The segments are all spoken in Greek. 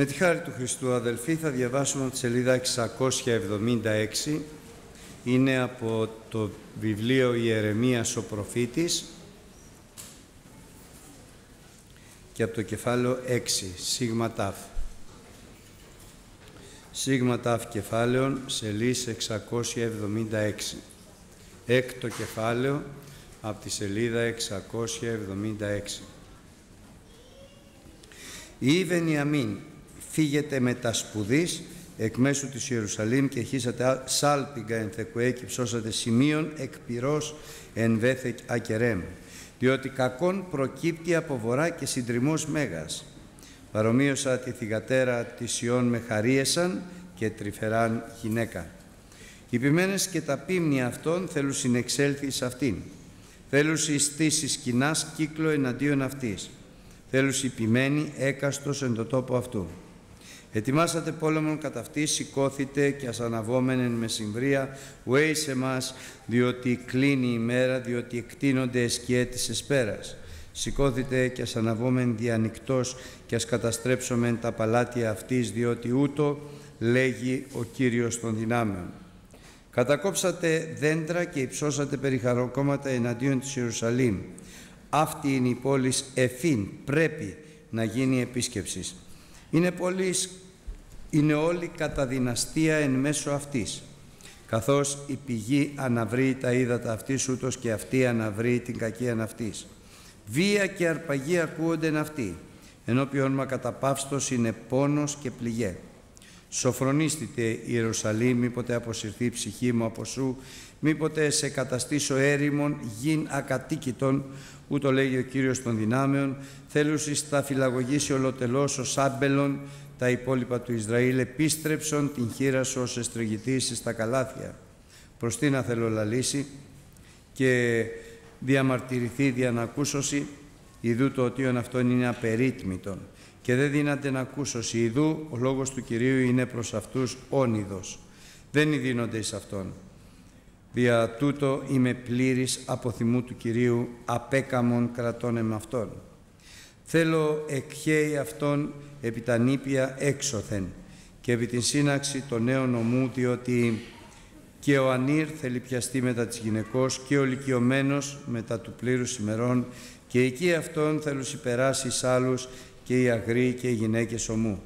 Με τη χάρη του Χριστού αδελφοί θα διαβάσουμε από τη σελίδα 676 είναι από το βιβλίο Ιερεμίας ο προφήτης και από το κεφάλαιο 6 Σίγμα Τάφ. Σίγμα Τάφ κεφάλαιον σελίς 676 Έκτο κεφάλαιο από τη σελίδα 676 Η Βενιαμίν φύγετε με τα σπουδής εκ μέσου της Ιερουσαλήμ και χύσατε σάλπιγγα εν θεκουέ και ψώσατε σημείων εκ πυρός εν βέθεκ ακερέμ διότι κακόν προκύπτει από βορρά και συντριμός μέγας. Παρομοίωσα τη θυγατέρα της Ιών με χαρίεσαν και τρυφεράν γυναίκα. Οι ποιμένες και τα πίμνια αυτών θέλουν συνεξέλθει σε αυτήν. Θέλουν στήσει σκηνάς κύκλο εναντίον αυτής. Θέλουν ποιμένοι έκαστος εν το τόπο αυτού. Ετοιμάσατε πόλεμον κατά αυτή, σηκώθητε και ασαναβόμενεν με συμβρία, ουέι σε μας, διότι κλείνει η μέρα, διότι εκτείνονται εσκιέ της εσπέρας. Σηκώθητε και ασαναβόμεν διανυκτός και ας καταστρέψομεν τα παλάτια αυτής, διότι ούτω λέγει ο Κύριος των δυνάμεων. Κατακόψατε δέντρα και υψώσατε περιχαροκόμματα εναντίον της Ιερουσαλήμ. Αυτή είναι η πόλης Εφήν, πρέπει να γίνει επίσκεψης. Είναι, πολλής, είναι όλοι κατά δυναστεία εν μέσω αυτής, καθώς η πηγή αναβρεί τα ύδατα αυτής, ούτως και αυτή αναβρεί την κακία αυτής. Βία και αρπαγή ακούονται εν αυτή, ενώπιον μα καταπαύστος είναι πόνος και πληγέ. Σοφρονίστητε Ιερουσαλήμ, μήποτε αποσυρθεί η ψυχή μου από σου, μήποτε σε καταστήσω έρημον, γιν ακατοίκητον, ούτω λέγει ο Κύριος των δυνάμεων, θέλουσις θα φυλαγωγήσει ολοτελώς ο Σάμπελον, τα υπόλοιπα του Ισραήλ επίστρεψον την χείρα σου ως εστρεγητής στα καλάθια. Προς τι να θέλω λαλήσει και διαμαρτυρηθεί διανακούσωση, ιδού το οτίον αυτόν είναι απερίτμητον και δεν δύναται να ακούσωση, ιδού ο λόγος του Κυρίου είναι προς αυτούς όνειδος. Δεν δίνονται εις αυτόν. Δια τούτο είμαι πλήρης από θυμού του Κυρίου, απέκαμον κρατών εμ' αυτόν. Θέλω εκχέει αυτόν επί τα νήπια έξωθεν και επί την σύναξη των νέων νομού, διότι και ο ανήρ θέλει πιαστεί μετά της γυναικός και ο λυκειωμένος μετά του πλήρους ημερών και εκεί αυτόν θέλουν υπεράσει εις άλλους και οι αγροί και οι γυναίκες ομού.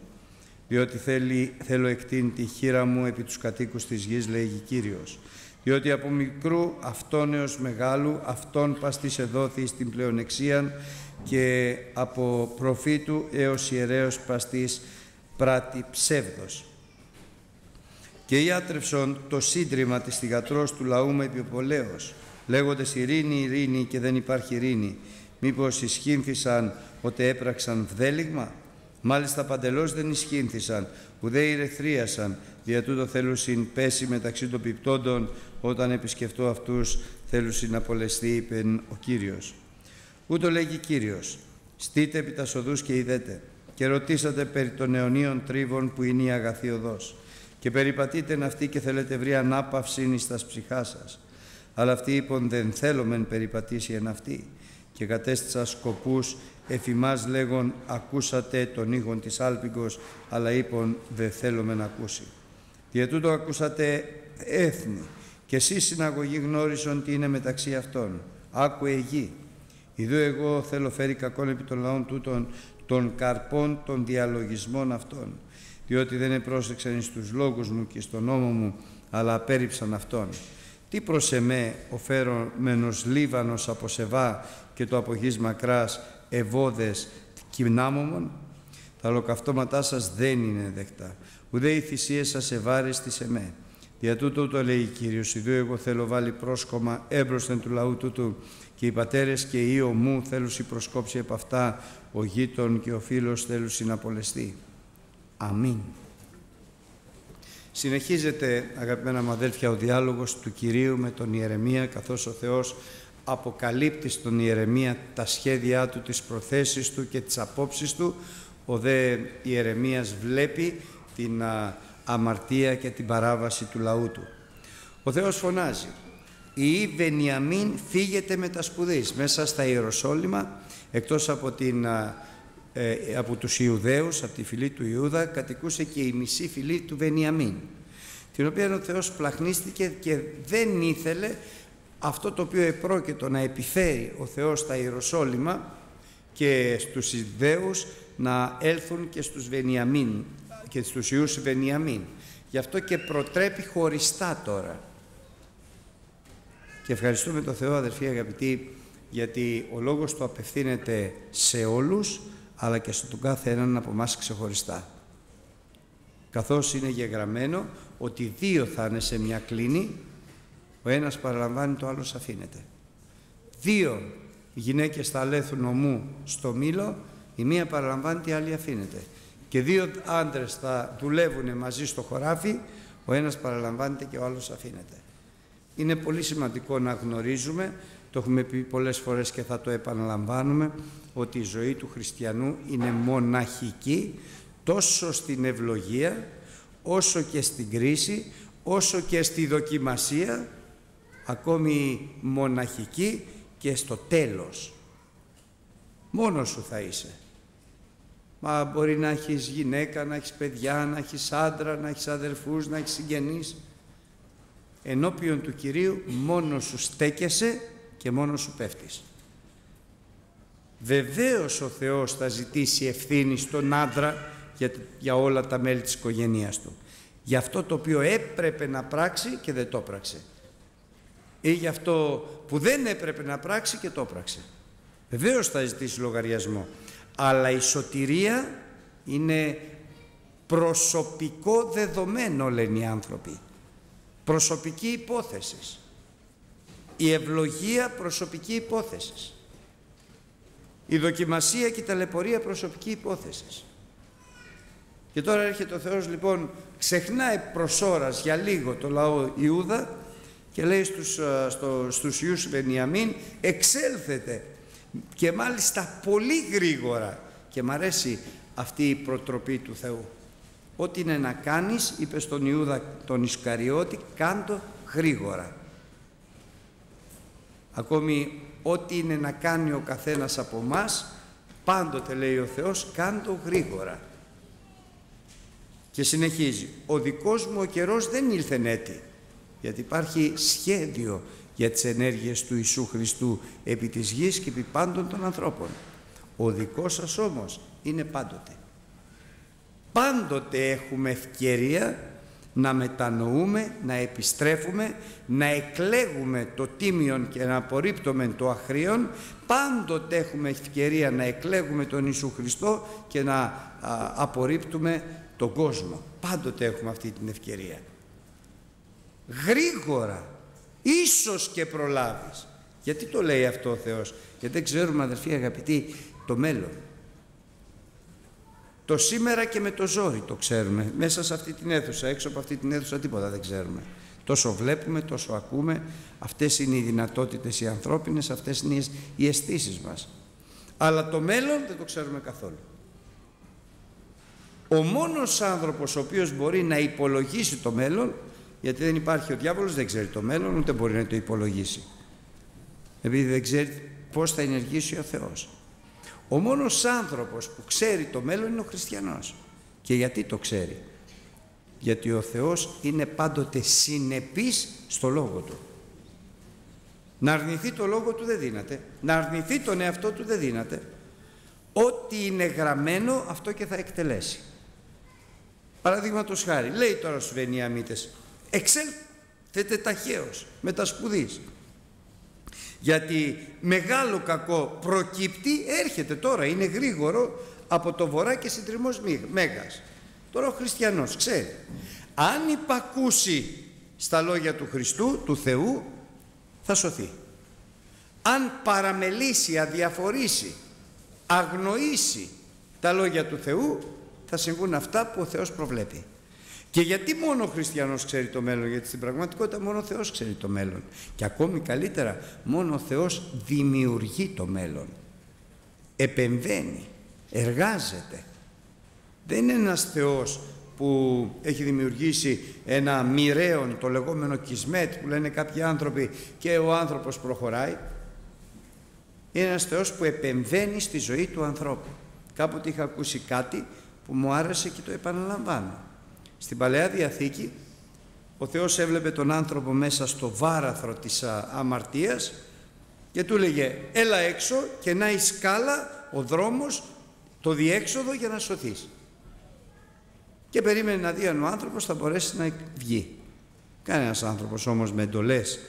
Διότι θέλει, θέλω εκτείνει τη χείρα μου επί τους κατοίκους της γης, λέγει Κύριος διότι από μικρού αυτόν έως μεγάλου αυτόν παστής εδόθης στην πλεονεξία και από προφήτου έως ιερέως παστής πράτη ψεύδος. Και ιάτρευσον το σύντριμα της θυγατρός του λαού με επιπολέως, λέγοντες ειρήνη, ειρήνη και δεν υπάρχει ειρήνη. Μήπως ισχύνθησαν ότι έπραξαν βδέλιγμα, μάλιστα παντελώς δεν ισχύνθησαν, ουδέ ηρεθρίασαν, δια τούτο θέλουσιν πέσει μεταξύ των πιπτόντων όταν επισκεφτώ αυτούς θέλουσιν να απολεστεί, είπε ο Κύριος. Ούτω λέγει Κύριος, στείτε επί τα σοδούς και ειδέτε και ρωτήσατε περί των αιωνίων τρίβων που είναι η αγαθή οδός και περιπατείτε αυτή και θέλετε βρει ανάπαυση εις τας ψυχάς σας. Αλλά αυτοί είπαν δεν θέλομεν περιπατήσει εν αυτή και κατέστησα σκοπούς εφημάς λέγον ακούσατε τον ήχον της άλπιγκος αλλά είπαν δεν θέλουμε να ακούσει. Δια τούτο ακούσατε έθνη και εσύ συναγωγή γνώρισον τι είναι μεταξύ αυτών. Άκουε γη. Ιδού εγώ θέλω φέρει κακόν επί των λαών τούτων των καρπών των διαλογισμών αυτών. Διότι δεν επρόσεξαν στους λόγους μου και στον νόμο μου, αλλά απέρριψαν αυτόν. Τι προς εμέ ο φέρομενος Λίβανος από Σεβά και το αποχής μακράς ευώδες κοινάμωμον. Τα ολοκαυτώματά σας δεν είναι δεκτά ουδέ οι θυσίες σας ευάρεστη σε με. Δια τούτο το λέει Κύριος, ιδού εγώ θέλω βάλει πρόσκομα έμπροσθεν του λαού τούτου και οι πατέρες και οι ομού θέλουν προσκόψει επ' αυτά, ο γείτον και ο φίλος θέλουν συναπολεστεί. Αμήν. Συνεχίζεται, αγαπημένα μου αδέλφια, ο διάλογος του Κυρίου με τον Ιερεμία, καθώς ο Θεός αποκαλύπτει στον Ιερεμία τα σχέδιά του, τις προθέσεις του και τις απόψεις του. Ο δε Ιερεμίας βλέπει την αμαρτία και την παράβαση του λαού του. Ο Θεός φωνάζει «Η Βενιαμίν φύγεται με τα σπουδής» μέσα στα Ιεροσόλυμα, εκτός από την ε, από τους Ιουδαίους, από τη φυλή του Ιούδα, κατοικούσε και η μισή φυλή του Βενιαμίν, την οποία ο Θεός πλαχνίστηκε και δεν ήθελε αυτό το οποίο επρόκειτο να επιφέρει ο Θεός στα Ιεροσόλυμα και στους Ιδαίους να έλθουν και στους Βενιαμίν και στους Ιούς Βενιαμίν. Γι' αυτό και προτρέπει χωριστά τώρα. Και ευχαριστούμε τον Θεό αδερφοί αγαπητοί γιατί ο λόγος του απευθύνεται σε όλους αλλά και στον κάθε έναν από εμάς ξεχωριστά. Καθώς είναι γεγραμμένο ότι δύο θα είναι σε μια κλίνη, ο ένας παραλαμβάνει, το άλλος αφήνεται. Δύο γυναίκες θα αλέθουν ομού στο μήλο, η μία παραλαμβάνει, η άλλη αφήνεται. Και δύο άντρες θα δουλεύουν μαζί στο χωράφι, ο ένας παραλαμβάνεται και ο άλλος αφήνεται. Είναι πολύ σημαντικό να γνωρίζουμε, το έχουμε πει πολλές φορές και θα το επαναλαμβάνουμε, ότι η ζωή του χριστιανού είναι μοναχική τόσο στην ευλογία, όσο και στην κρίση, όσο και στη δοκιμασία, ακόμη μοναχική και στο τέλος. Μόνος σου θα είσαι. Μα μπορεί να έχεις γυναίκα, να έχεις παιδιά, να έχεις άντρα, να έχεις αδερφούς, να έχεις συγγενείς. Ενώπιον του Κυρίου μόνος σου στέκεσαι και μόνος σου πέφτεις. Βεβαίως ο Θεός θα ζητήσει ευθύνη στον άντρα για, για όλα τα μέλη της οικογένειας του. Για αυτό το οποίο έπρεπε να πράξει και δεν το πράξε. Ή για αυτό που δεν έπρεπε να πράξει και το πράξε. Βεβαίως θα ζητήσει λογαριασμό. Αλλά η σωτηρία είναι προσωπικό δεδομένο λένε οι άνθρωποι. Προσωπική υπόθεσης. Η ευλογία προσωπική υπόθεσης. Η δοκιμασία και η ταλαιπωρία προσωπική υπόθεσης. Και τώρα έρχεται ο Θεός λοιπόν, ξεχνάει προς ώρας για λίγο το λαό Ιούδα και λέει στους, στο, στους Ιούς Βενιαμίν εξέλθετε και μάλιστα πολύ γρήγορα και μ' αρέσει αυτή η προτροπή του Θεού. Ό,τι είναι να κάνεις, είπε στον Ιούδα τον Ισκαριώτη, κάντο γρήγορα. Ακόμη ό,τι είναι να κάνει ο καθένας από μας πάντοτε λέει ο Θεός κάντο γρήγορα και συνεχίζει ο δικός μου ο καιρός δεν ήλθε έτη γιατί υπάρχει σχέδιο για τις ενέργειες του Ιησού Χριστού επί της γης και επί πάντων των ανθρώπων. Ο δικός σας όμως είναι πάντοτε πάντοτε έχουμε ευκαιρία να μετανοούμε, να επιστρέφουμε, να εκλέγουμε το τίμιον και να απορρίπτουμε το αχρίον, πάντοτε έχουμε ευκαιρία να εκλέγουμε τον Ιησού Χριστό και να α, απορρίπτουμε τον κόσμο. Πάντοτε έχουμε αυτή την ευκαιρία. Γρήγορα, ίσως και προλάβεις. Γιατί το λέει αυτό ο Θεός; Γιατί δεν ξέρουμε αδερφοί αγαπητοί το μέλλον. Το σήμερα και με το ζόρι το ξέρουμε. Μέσα σε αυτή την αίθουσα, έξω από αυτή την αίθουσα τίποτα δεν ξέρουμε. Τόσο βλέπουμε, τόσο ακούμε. Αυτές είναι οι δυνατότητες οι ανθρώπινες, αυτές είναι οι αισθήσεις μας. Αλλά το μέλλον δεν το ξέρουμε καθόλου. Ο μόνος άνθρωπος ο οποίος μπορεί να υπολογίσει το μέλλον, γιατί δεν υπάρχει ο διάβολος, δεν ξέρει το μέλλον, ούτε μπορεί να το υπολογίσει. Επειδή δεν ξέρει πώς θα ενεργήσει ο Θεός. Ο μόνος άνθρωπος που ξέρει το μέλλον είναι ο χριστιανός. Και γιατί το ξέρει; Γιατί ο Θεός είναι πάντοτε συνεπής στο Λόγο Του. Να αρνηθεί το Λόγο Του δεν δύναται. Να αρνηθεί τον εαυτό Του δεν δύναται. Ό,τι είναι γραμμένο αυτό και θα εκτελέσει. Παραδείγματος χάρη, λέει τώρα στους Βενιαμίτες, εξέλθετε ταχαίως με τα σπουδής γιατί μεγάλο κακό προκύπτει, έρχεται τώρα, είναι γρήγορο από το βορρά και συντριμός μέγας. Τώρα ο χριστιανός ξέρει, αν υπακούσει στα λόγια του Χριστού, του Θεού, θα σωθεί. Αν παραμελήσει, αδιαφορήσει, αγνοήσει τα λόγια του Θεού, θα συμβούν αυτά που ο Θεός προβλέπει. Και γιατί μόνο ο χριστιανός ξέρει το μέλλον, γιατί στην πραγματικότητα μόνο ο Θεός ξέρει το μέλλον. Και ακόμη καλύτερα, μόνο ο Θεός δημιουργεί το μέλλον. Επεμβαίνει, εργάζεται. Δεν είναι ένας Θεός που έχει δημιουργήσει ένα μοιραίον, το λεγόμενο κισμέτ που λένε κάποιοι άνθρωποι και ο άνθρωπος προχωράει. Είναι ένας Θεός που επεμβαίνει στη ζωή του ανθρώπου Κάποτε είχα ακούσει κάτι που μου άρεσε και το επαναλαμβάνω. Στην Παλαιά Διαθήκη ο Θεός έβλεπε τον άνθρωπο μέσα στο βάραθρο της αμαρτίας και του λέγε έλα έξω και να η σκάλα, ο δρόμος, το διέξοδο για να σωθείς. Και περίμενε να δει αν ο άνθρωπος θα μπορέσει να βγει. Κανένας άνθρωπος όμως με εντολές,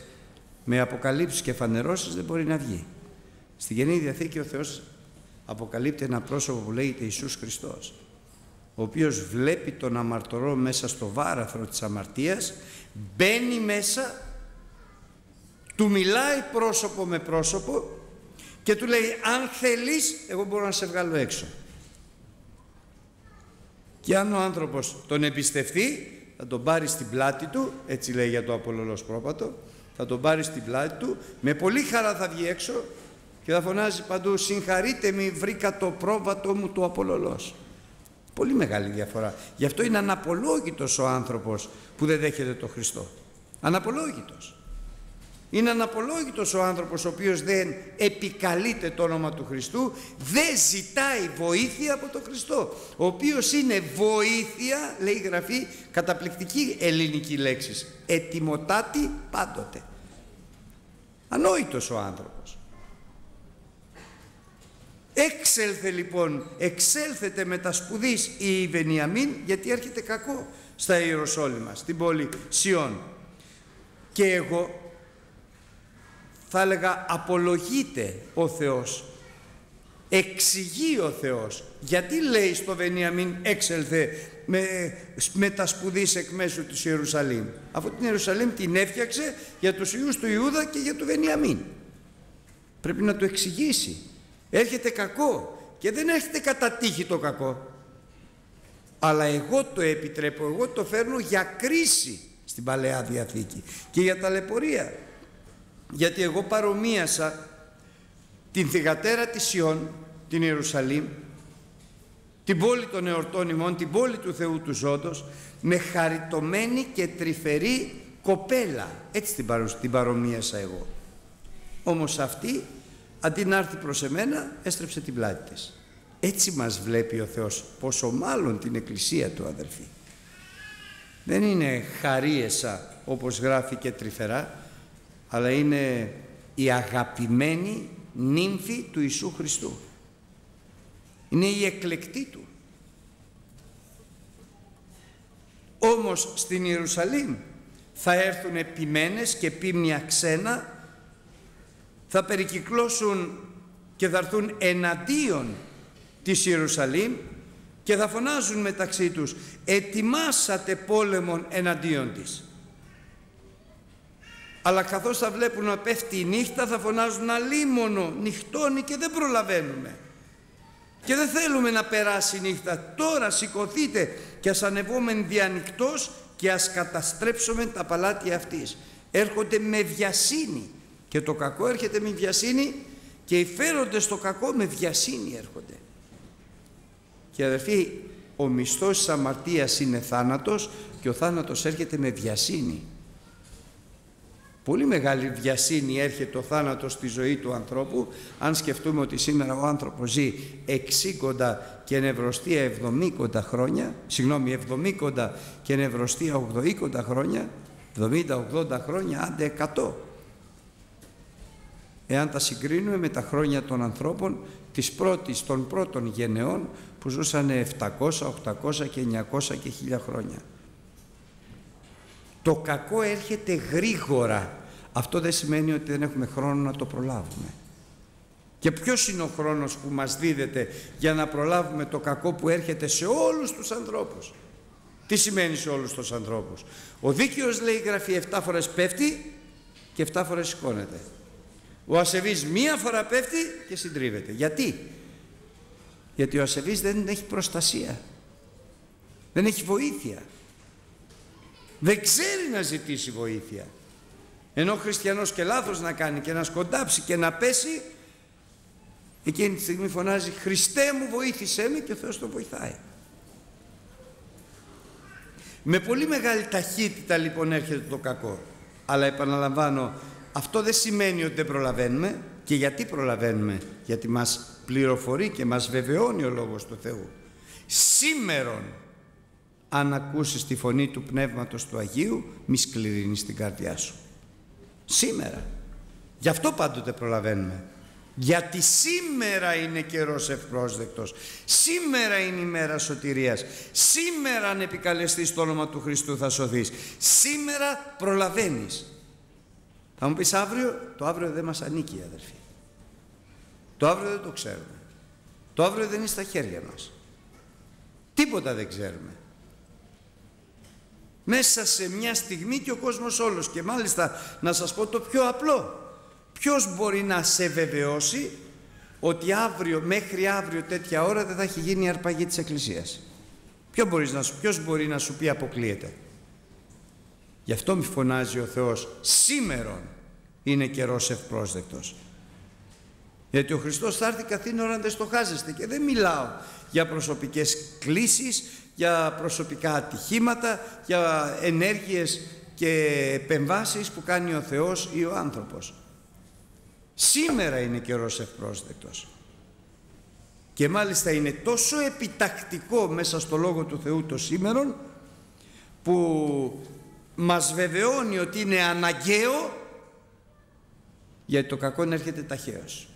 με αποκαλύψεις και φανερώσεις δεν μπορεί να βγει. Στη Γενή Διαθήκη ο Θεός αποκαλύπτει ένα πρόσωπο που λέγεται Ιησούς Χριστός ο οποίος βλέπει τον αμαρτωρό μέσα στο βάραθρο της αμαρτίας μπαίνει μέσα του μιλάει πρόσωπο με πρόσωπο και του λέει αν θέλεις εγώ μπορώ να σε βγάλω έξω και αν ο άνθρωπος τον εμπιστευτεί θα τον πάρει στην πλάτη του έτσι λέει για το Απολολός πρόπατο θα τον πάρει στην πλάτη του με πολύ χαρά θα βγει έξω και θα φωνάζει παντού συγχαρείτε με βρήκα το πρόβατο μου του Απολολός πολύ μεγάλη διαφορά γι' αυτό είναι αναπολόγητος ο άνθρωπος που δεν δέχεται το Χριστό αναπολόγητος είναι αναπολόγητος ο άνθρωπος ο οποίος δεν επικαλείται το όνομα του Χριστού, δεν ζητάει βοήθεια από τον Χριστό, ο οποίος είναι βοήθεια, λέει η Γραφή, καταπληκτική ελληνική λέξη, ετοιμοτάτη πάντοτε. Ανόητος ο άνθρωπος. Έξελθε λοιπόν, εξέλθετε με τα σπουδής η Βενιαμίν γιατί έρχεται κακό στα Ιεροσόλυμα, στην πόλη Σιών. Και εγώ θα έλεγα απολογείται ο Θεός εξηγεί ο Θεός γιατί λέει στο Βενιαμίν έξελθε με, με τα σπουδής εκ μέσω της Ιερουσαλήμ αφού την Ιερουσαλήμ την έφτιαξε για τους Ιούς του Ιούδα και για το Βενιαμίν. Πρέπει να το εξηγήσει έρχεται κακό και δεν έρχεται κατά τύχη το κακό αλλά εγώ το επιτρέπω εγώ το φέρνω για κρίση στην Παλαιά Διαθήκη και για ταλαιπωρία γιατί εγώ παρομοίασα την θυγατέρα της Ιών, την Ιερουσαλήμ, την πόλη των εορτών ημών, την πόλη του Θεού του Ζώντος, με χαριτωμένη και τρυφερή κοπέλα. Έτσι την, παρο, την παρομοίασα εγώ. Όμως αυτή, αντί να έρθει προς εμένα, έστρεψε την πλάτη της. Έτσι μας βλέπει ο Θεός, πόσο μάλλον την Εκκλησία του αδελφοί. Δεν είναι χαρίεσα όπως γράφει και τρυφερά, αλλά είναι η αγαπημένη νύμφη του Ιησού Χριστού. Είναι η εκλεκτή του. Όμως στην Ιερουσαλήμ θα έρθουν επιμένες και πίμνια ξένα, θα περικυκλώσουν και θα έρθουν εναντίον της Ιερουσαλήμ και θα φωνάζουν μεταξύ τους «Ετοιμάσατε πόλεμον εναντίον της» αλλά καθώς θα βλέπουν να πέφτει η νύχτα θα φωνάζουν αλίμονο, νυχτώνει και δεν προλαβαίνουμε. Και δεν θέλουμε να περάσει η νύχτα. Τώρα σηκωθείτε και ας ανεβόμεν διανυκτός και ας καταστρέψουμε τα παλάτια αυτής. Έρχονται με βιασύνη και το κακό έρχεται με βιασύνη και οι φέροντες στο κακό με βιασύνη έρχονται. Και αδερφοί, ο μισθός της αμαρτίας είναι θάνατος και ο θάνατος έρχεται με βιασύνη. Πολύ μεγάλη βιασύνη έρχεται ο θάνατος στη ζωή του ανθρώπου αν σκεφτούμε ότι σήμερα ο άνθρωπος ζει 60 και νευρωστία 70 χρόνια συγγνώμη 70 και νευρωστία 80 χρόνια 70-80 χρόνια άντε 100 εάν τα συγκρίνουμε με τα χρόνια των ανθρώπων της πρώτης, των πρώτων γενεών που ζούσαν 700, 800 και 900 και 1000 χρόνια το κακό έρχεται γρήγορα. Αυτό δεν σημαίνει ότι δεν έχουμε χρόνο να το προλάβουμε. Και ποιος είναι ο χρόνος που μας δίδεται για να προλάβουμε το κακό που έρχεται σε όλους τους ανθρώπους; Τι σημαίνει σε όλους τους ανθρώπους; Ο δίκαιος λέει γραφή 7 φορές πέφτει και 7 φορές σηκώνεται. Ο ασεβής μία φορά πέφτει και συντρίβεται. Γιατί; Γιατί ο ασεβής δεν έχει προστασία. Δεν έχει βοήθεια δεν ξέρει να ζητήσει βοήθεια ενώ ο χριστιανός και λάθος να κάνει και να σκοντάψει και να πέσει εκείνη τη στιγμή φωνάζει Χριστέ μου βοήθησέ με και ο Θεός τον βοηθάει με πολύ μεγάλη ταχύτητα λοιπόν έρχεται το κακό αλλά επαναλαμβάνω αυτό δεν σημαίνει ότι δεν προλαβαίνουμε Και γιατί προλαβαίνουμε; Γιατί μας πληροφορεί και μας βεβαιώνει ο Λόγος του Θεού. Σήμερον αν ακούσεις τη φωνή του Πνεύματος του Αγίου μη σκληρύνεις την καρδιά σου. Σήμερα. Γι' αυτό πάντοτε προλαβαίνουμε. Γιατί σήμερα είναι καιρός ευπρόσδεκτος. Σήμερα είναι η μέρα σωτηρίας. Σήμερα αν επικαλεστείς το όνομα του Χριστού θα σωθείς. Σήμερα προλαβαίνεις. Θα μου πεις αύριο, το αύριο δεν μας ανήκει αδερφοί. Το αύριο δεν το ξέρουμε. Το αύριο δεν είναι στα χέρια μας. Τίποτα δεν ξέρουμε. Μέσα σε μια στιγμή και ο κόσμος όλος και μάλιστα να σας πω το πιο απλό. Ποιος μπορεί να σε βεβαιώσει ότι αύριο, μέχρι αύριο τέτοια ώρα δεν θα έχει γίνει η αρπαγή της Εκκλησίας; Ποιο μπορείς να σου, ποιος μπορεί να σου πει αποκλείεται; Γι' αυτό μη φωνάζει ο Θεός σήμερον είναι καιρός ευπρόσδεκτος. Γιατί ο Χριστός θα έρθει καθήν ώρα να δεν στοχάζεστε και δεν μιλάω για προσωπικές κλήσεις, για προσωπικά ατυχήματα, για ενέργειες και επεμβάσεις που κάνει ο Θεός ή ο άνθρωπος. Σήμερα είναι καιρός ευπρόσδεκτος. Και μάλιστα είναι τόσο επιτακτικό μέσα στο Λόγο του Θεού το σήμερον που μας βεβαιώνει ότι είναι αναγκαίο γιατί το κακό έρχεται ταχαίως.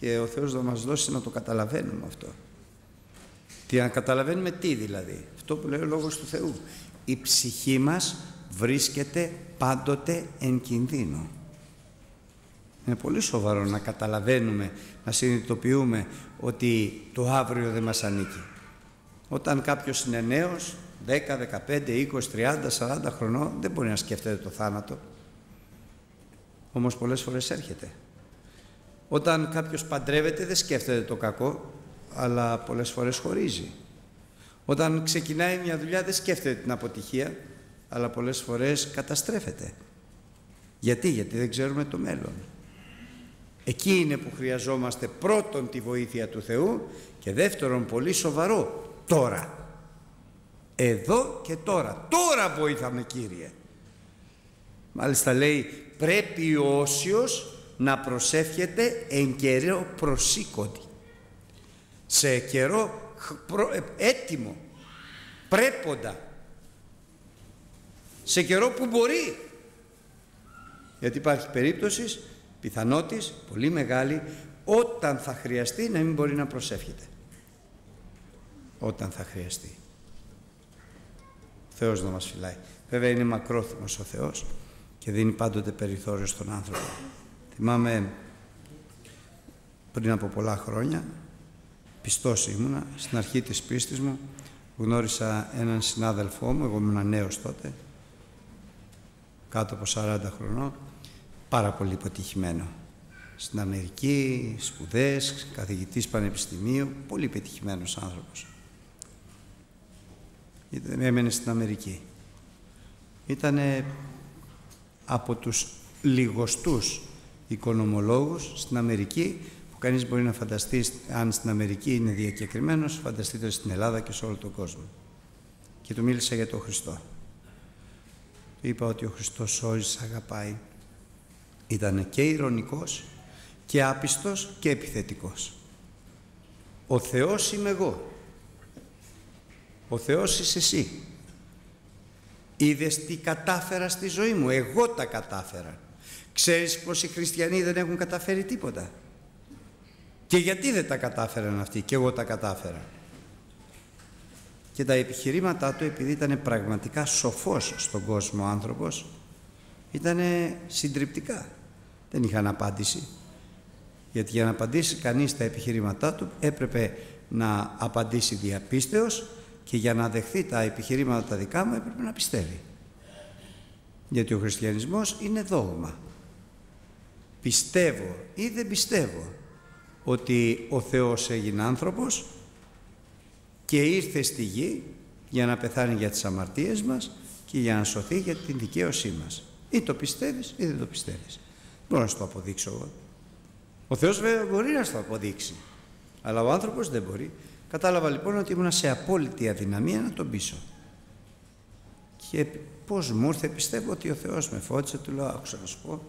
Και ο Θεός θα μας δώσει να το καταλαβαίνουμε αυτό. Τι να καταλαβαίνουμε τι δηλαδή. Αυτό που λέει ο Λόγος του Θεού. Η ψυχή μας βρίσκεται πάντοτε εν κινδύνο. Είναι πολύ σοβαρό να καταλαβαίνουμε, να συνειδητοποιούμε ότι το αύριο δεν μας ανήκει. Όταν κάποιος είναι νέος, 10, 15, 20, 30, 40 χρονών, δεν μπορεί να σκέφτεται το θάνατο. Όμως πολλές φορές έρχεται. Όταν κάποιος παντρεύεται δεν σκέφτεται το κακό, αλλά πολλές φορές χωρίζει. Όταν ξεκινάει μια δουλειά δεν σκέφτεται την αποτυχία, αλλά πολλές φορές καταστρέφεται. Γιατί, γιατί δεν ξέρουμε το μέλλον. Εκεί είναι που χρειαζόμαστε πρώτον τη βοήθεια του Θεού και δεύτερον πολύ σοβαρό τώρα. Εδώ και τώρα. Τώρα βοήθαμε Κύριε. Μάλιστα λέει πρέπει ο Όσιος να προσεύχεται εν καιρό προσήκοντι. Σε καιρό ε, έτοιμο, πρέποντα, σε καιρό που μπορεί. Γιατί υπάρχει περίπτωσης, πιθανότης, πολύ μεγάλη, όταν θα χρειαστεί να μην μπορεί να προσεύχεται. Όταν θα χρειαστεί. Ο Θεός να μας φυλάει. Βέβαια είναι μακρόθυμος ο Θεός και δίνει πάντοτε περιθώριο στον άνθρωπο. Θυμάμαι πριν από πολλά χρόνια, πιστός ήμουνα, στην αρχή της πίστης μου, γνώρισα έναν συνάδελφό μου, εγώ ήμουν νέος τότε, κάτω από 40 χρονών, πάρα πολύ υποτυχημένο. Στην Αμερική, σπουδές, καθηγητής πανεπιστημίου, πολύ πετυχημένος άνθρωπος. Έμενε στην Αμερική. Ήτανε από τους λιγοστούς οικονομολόγους στην Αμερική που κανείς μπορεί να φανταστεί αν στην Αμερική είναι διακεκριμένος, φανταστείτε στην Ελλάδα και σε όλο τον κόσμο. Και του μίλησα για τον Χριστό. Είπα ότι ο Χριστός σώζει, αγαπάει. Ήταν και ηρωνικός και άπιστος και επιθετικός. Ο Θεός είμαι εγώ. Ο Θεός είσαι εσύ. Είδες τι κατάφερα στη ζωή μου. Εγώ τα κατάφερα. Ξέρεις πως οι χριστιανοί δεν έχουν καταφέρει τίποτα. Και γιατί δεν τα κατάφεραν αυτοί; Και εγώ τα κατάφερα. Και τα επιχειρήματά του επειδή ήταν πραγματικά σοφός στον κόσμο άνθρωπος ήταν συντριπτικά. Δεν είχαν απάντηση. Γιατί για να απαντήσει κανείς τα επιχειρήματά του έπρεπε να απαντήσει διαπίστεως και για να δεχθεί τα επιχειρήματα τα δικά μου έπρεπε να πιστεύει. Γιατί ο χριστιανισμός είναι δόγμα πιστεύω ή δεν πιστεύω ότι ο Θεός έγινε άνθρωπος και ήρθε στη γη για να πεθάνει για τις αμαρτίες μας και για να σωθεί για την δικαίωσή μας. Ή το πιστεύεις ή δεν το πιστεύεις. Μπορώ να σου το αποδείξω εγώ. Ο Θεός βέβαια μπορεί να σου το αποδείξει. Αλλά ο άνθρωπος δεν μπορεί. Κατάλαβα λοιπόν ότι ήμουν σε απόλυτη αδυναμία να τον πείσω. Και πώς μου ήρθε, πιστεύω ότι ο Θεός με φώτισε, του λέω, άκουσα να σου πω.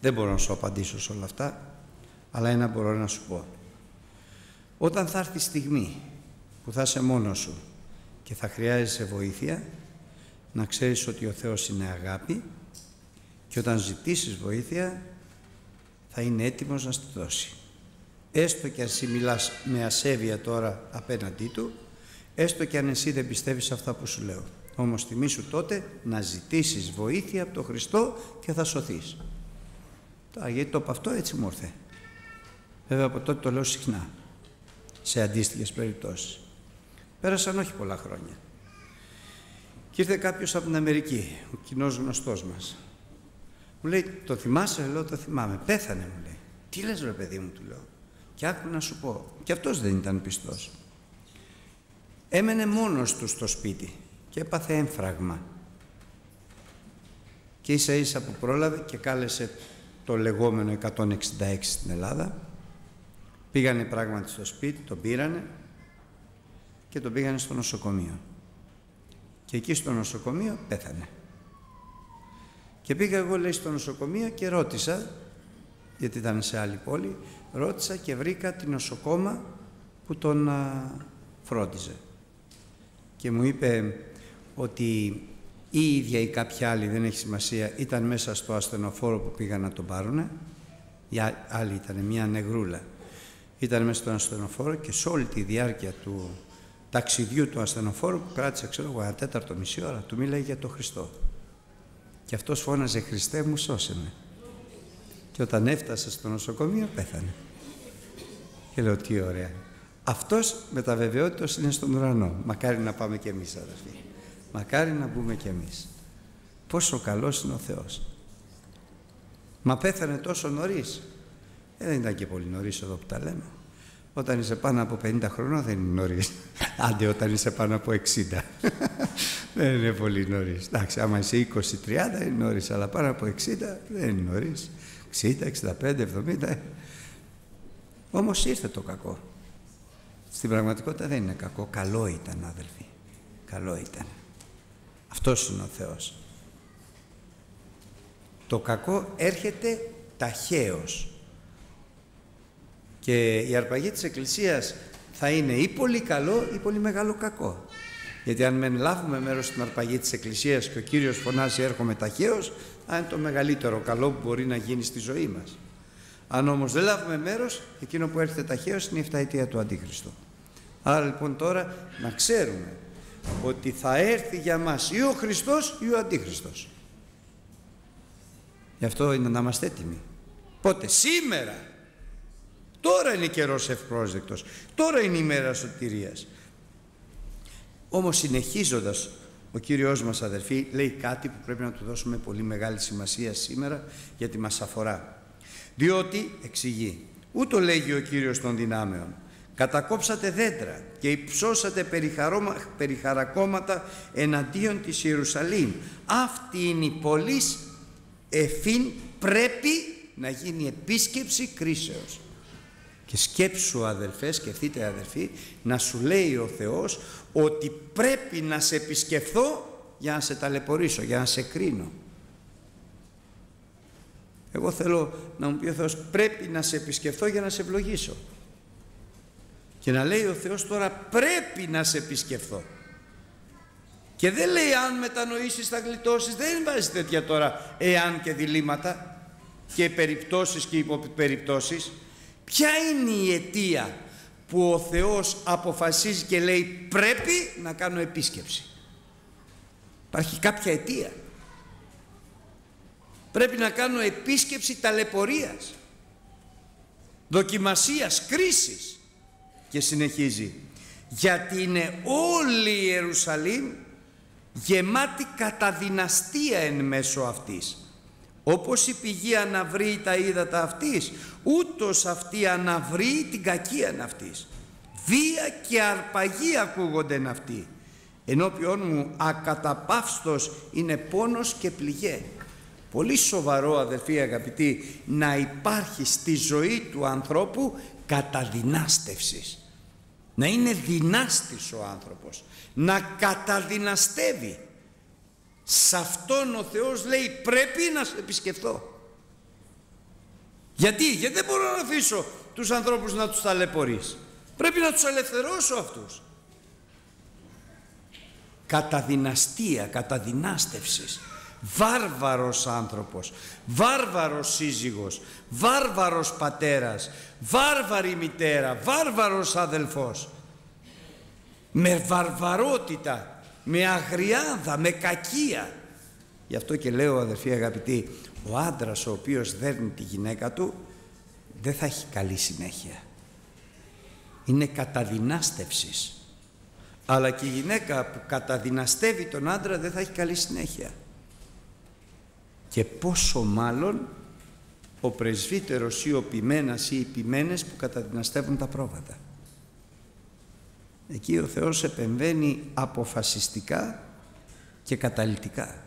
Δεν μπορώ να σου απαντήσω σε όλα αυτά, αλλά ένα μπορώ να σου πω. Όταν θα έρθει η στιγμή που θα είσαι μόνος σου και θα χρειάζεσαι βοήθεια, να ξέρεις ότι ο Θεός είναι αγάπη και όταν ζητήσεις βοήθεια θα είναι έτοιμος να στη δώσει. Έστω και αν εσύ μιλάς με ασέβεια τώρα απέναντί του, έστω και αν εσύ δεν πιστεύεις αυτά που σου λέω. Όμως θυμήσου τότε να ζητήσεις βοήθεια από τον Χριστό και θα σωθείς. Τώρα γιατί το από αυτό έτσι μου ήρθε. Βέβαια από τότε το λέω συχνά σε αντίστοιχες περιπτώσεις. Πέρασαν όχι πολλά χρόνια. Και ήρθε κάποιος από την Αμερική, ο κοινός γνωστός μας. Μου λέει, το θυμάσαι, λέω, το θυμάμαι. Πέθανε, μου λέει. Τι λες ρε παιδί μου, του λέω. Και άκου να σου πω. Και αυτός δεν ήταν πιστός. Έμενε μόνος του στο σπίτι και έπαθε έμφραγμα. Και ίσα ίσα που πρόλαβε και κάλεσε το λεγόμενο 166 στην Ελλάδα. Πήγανε πράγματι στο σπίτι, τον πήρανε και τον πήγανε στο νοσοκομείο. Και εκεί στο νοσοκομείο πέθανε. Και πήγα εγώ λέει στο νοσοκομείο και ρώτησα, γιατί ήταν σε άλλη πόλη, ρώτησα και βρήκα την νοσοκόμα που τον φρόντιζε. Και μου είπε ότι η ίδια ή κάποια άλλη, δεν έχει σημασία, ήταν μέσα στο ασθενοφόρο που πήγαν να τον πάρουνε. Η άλλη ήταν μια νεγρούλα. Ήταν μέσα στο ασθενοφόρο και σε όλη τη διάρκεια του ταξιδιού του ασθενοφόρου που κράτησε, ξέρω εγώ, ένα τέταρτο μισή ώρα, του μίλαγε για τον Χριστό. Και αυτός φώναζε «Χριστέ μου σώσε με». Και όταν έφτασε στο νοσοκομείο πέθανε. Και λέω τι ωραία. Αυτός με τα βεβαιότητας είναι στον ουρανό. Μακάρι να πάμε κι εμείς αδερφοί. Μακάρι να μπούμε κι εμείς. Πόσο καλός είναι ο Θεός. Μα πέθανε τόσο νωρίς. Ε, δεν ήταν και πολύ νωρίς εδώ που τα λέμε. Όταν είσαι πάνω από 50 χρονών δεν είναι νωρίς. Άντε όταν είσαι πάνω από 60. δεν είναι πολύ νωρίς. Εντάξει, άμα είσαι 20-30 είναι νωρίς, αλλά πάνω από 60 δεν είναι νωρίς. 60, 65, 70. Όμως ήρθε το κακό. Στην πραγματικότητα δεν είναι κακό. Καλό ήταν, αδελφοί. Καλό ήταν. Αυτός είναι ο Θεός. Το κακό έρχεται ταχαίως. Και η αρπαγή της Εκκλησίας θα είναι ή πολύ καλό ή πολύ μεγάλο κακό. Γιατί αν μεν λάβουμε μέρος στην αρπαγή της Εκκλησίας και ο Κύριος φωνάζει έρχομαι ταχαίως, θα είναι το μεγαλύτερο καλό που μπορεί να γίνει στη ζωή μας. Αν όμως δεν λάβουμε μέρος, εκείνο που έρχεται ταχαίως είναι η εφταετία του Αντίχριστου. Άρα λοιπόν τώρα να ξέρουμε ότι θα έρθει για μας ή ο Χριστός ή ο Αντίχριστος. Γι' αυτό είναι να είμαστε έτοιμοι. Πότε, σήμερα. Τώρα είναι καιρός ευπρόσδεκτος. Τώρα είναι η μέρα σωτηρίας. Όμως συνεχίζοντας ο Κύριος μας αδερφοί λέει κάτι που πρέπει να του δώσουμε πολύ μεγάλη σημασία σήμερα γιατί μας αφορά. Διότι, εξηγεί, ούτω λέγει ο Κύριος των δυνάμεων, κατακόψατε δέντρα και υψώσατε περιχαρακώματα εναντίον της Ιερουσαλήμ. Αυτή είναι η πόλης εφήν πρέπει να γίνει επίσκεψη κρίσεως. Και σκέψου αδελφές, σκεφτείτε αδελφοί, να σου λέει ο Θεός ότι πρέπει να σε επισκεφθώ για να σε ταλαιπωρήσω, για να σε κρίνω. Εγώ θέλω να μου πει ο Θεός πρέπει να σε επισκεφθώ για να σε ευλογήσω. Και να λέει ο Θεός τώρα πρέπει να σε επισκεφθώ. Και δεν λέει αν μετανοήσεις θα γλιτώσεις, δεν βάζει τέτοια τώρα εάν και διλήμματα και περιπτώσεις και υποπεριπτώσεις. Ποια είναι η αιτία που ο Θεός αποφασίζει και λέει πρέπει να κάνω επίσκεψη. Υπάρχει κάποια αιτία. Πρέπει να κάνω επίσκεψη ταλαιπωρίας, δοκιμασίας, κρίσης. Και συνεχίζει. Γιατί είναι όλη η Ιερουσαλήμ γεμάτη κατά δυναστεία εν μέσω αυτής. Όπως η πηγή αναβρεί τα ύδατα αυτής, ούτως αυτή αναβρεί την κακία αυτής. Βία και αρπαγή ακούγονται εν αυτή. Ενώπιόν μου ακαταπαύστος είναι πόνος και πληγέ. Πολύ σοβαρό αδελφοί αγαπητοί να υπάρχει στη ζωή του ανθρώπου καταδυνάστευσης. Να είναι δυνάστης ο άνθρωπος. Να καταδυναστεύει. Σε αυτόν ο Θεός λέει πρέπει να σε επισκεφθώ. Γιατί, γιατί δεν μπορώ να αφήσω τους ανθρώπους να τους ταλαιπωρείς. Πρέπει να τους ελευθερώσω αυτούς. Κατά δυναστεία, κατά δυνάστευσης. Βάρβαρος άνθρωπος, βάρβαρος σύζυγος, βάρβαρος πατέρας, βάρβαρη μητέρα, βάρβαρος αδελφός. Με βαρβαρότητα, με αγριάδα, με κακία. Γι' αυτό και λέω αδελφοί αγαπητοί, ο άντρας ο οποίος δέρνει τη γυναίκα του δεν θα έχει καλή συνέχεια. Είναι καταδυνάστευσης. Αλλά και η γυναίκα που καταδυναστεύει τον άντρα δεν θα έχει καλή συνέχεια. Και πόσο μάλλον ο πρεσβύτερος ή ο ποιμένας ή οι ποιμένες που καταδυναστεύουν τα πρόβατα. Εκεί ο Θεός επεμβαίνει αποφασιστικά και καταλητικά.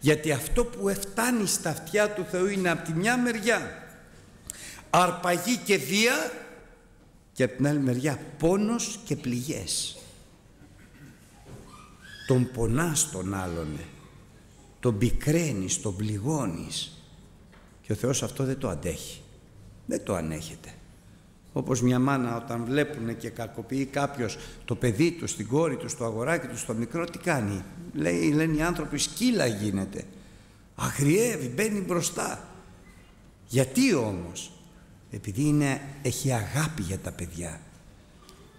Γιατί αυτό που εφτάνει στα αυτιά του Θεού είναι από τη μια μεριά αρπαγή και βία και από την άλλη μεριά πόνος και πληγές. Τον πονάς τον άλλον, τον πικραίνεις, τον πληγώνεις και ο Θεός αυτό δεν το αντέχει, δεν το ανέχεται. Όπως μια μάνα όταν βλέπουν και κακοποιεί κάποιος το παιδί του, την κόρη του, το αγοράκι του, στο μικρό, τι κάνει; Λέει, λένε οι άνθρωποι σκύλα γίνεται. Αγριεύει, μπαίνει μπροστά. Γιατί όμως; Επειδή είναι, έχει αγάπη για τα παιδιά.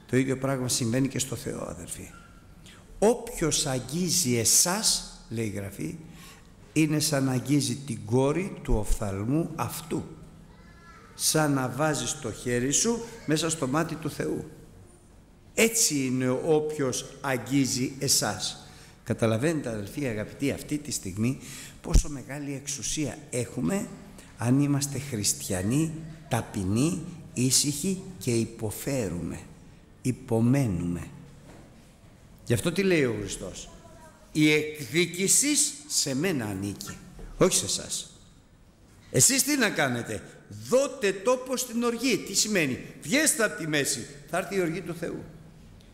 Το ίδιο πράγμα συμβαίνει και στο Θεό αδερφοί. Όποιος αγγίζει εσάς, λέει η Γραφή, είναι σαν να αγγίζει την κόρη του οφθαλμού αυτού σαν να βάζεις το χέρι σου μέσα στο μάτι του Θεού. Έτσι είναι όποιος αγγίζει εσάς. Καταλαβαίνετε αδελφοί αγαπητοί αυτή τη στιγμή πόσο μεγάλη εξουσία έχουμε αν είμαστε χριστιανοί, ταπεινοί, ήσυχοι και υποφέρουμε, υπομένουμε. Γι' αυτό τι λέει ο Χριστός; Η εκδίκηση σε μένα ανήκει, όχι σε εσάς. Εσείς τι να κάνετε, δώτε τόπο στην οργή. Τι σημαίνει, βγέστε από τη μέση, θα έρθει η οργή του Θεού.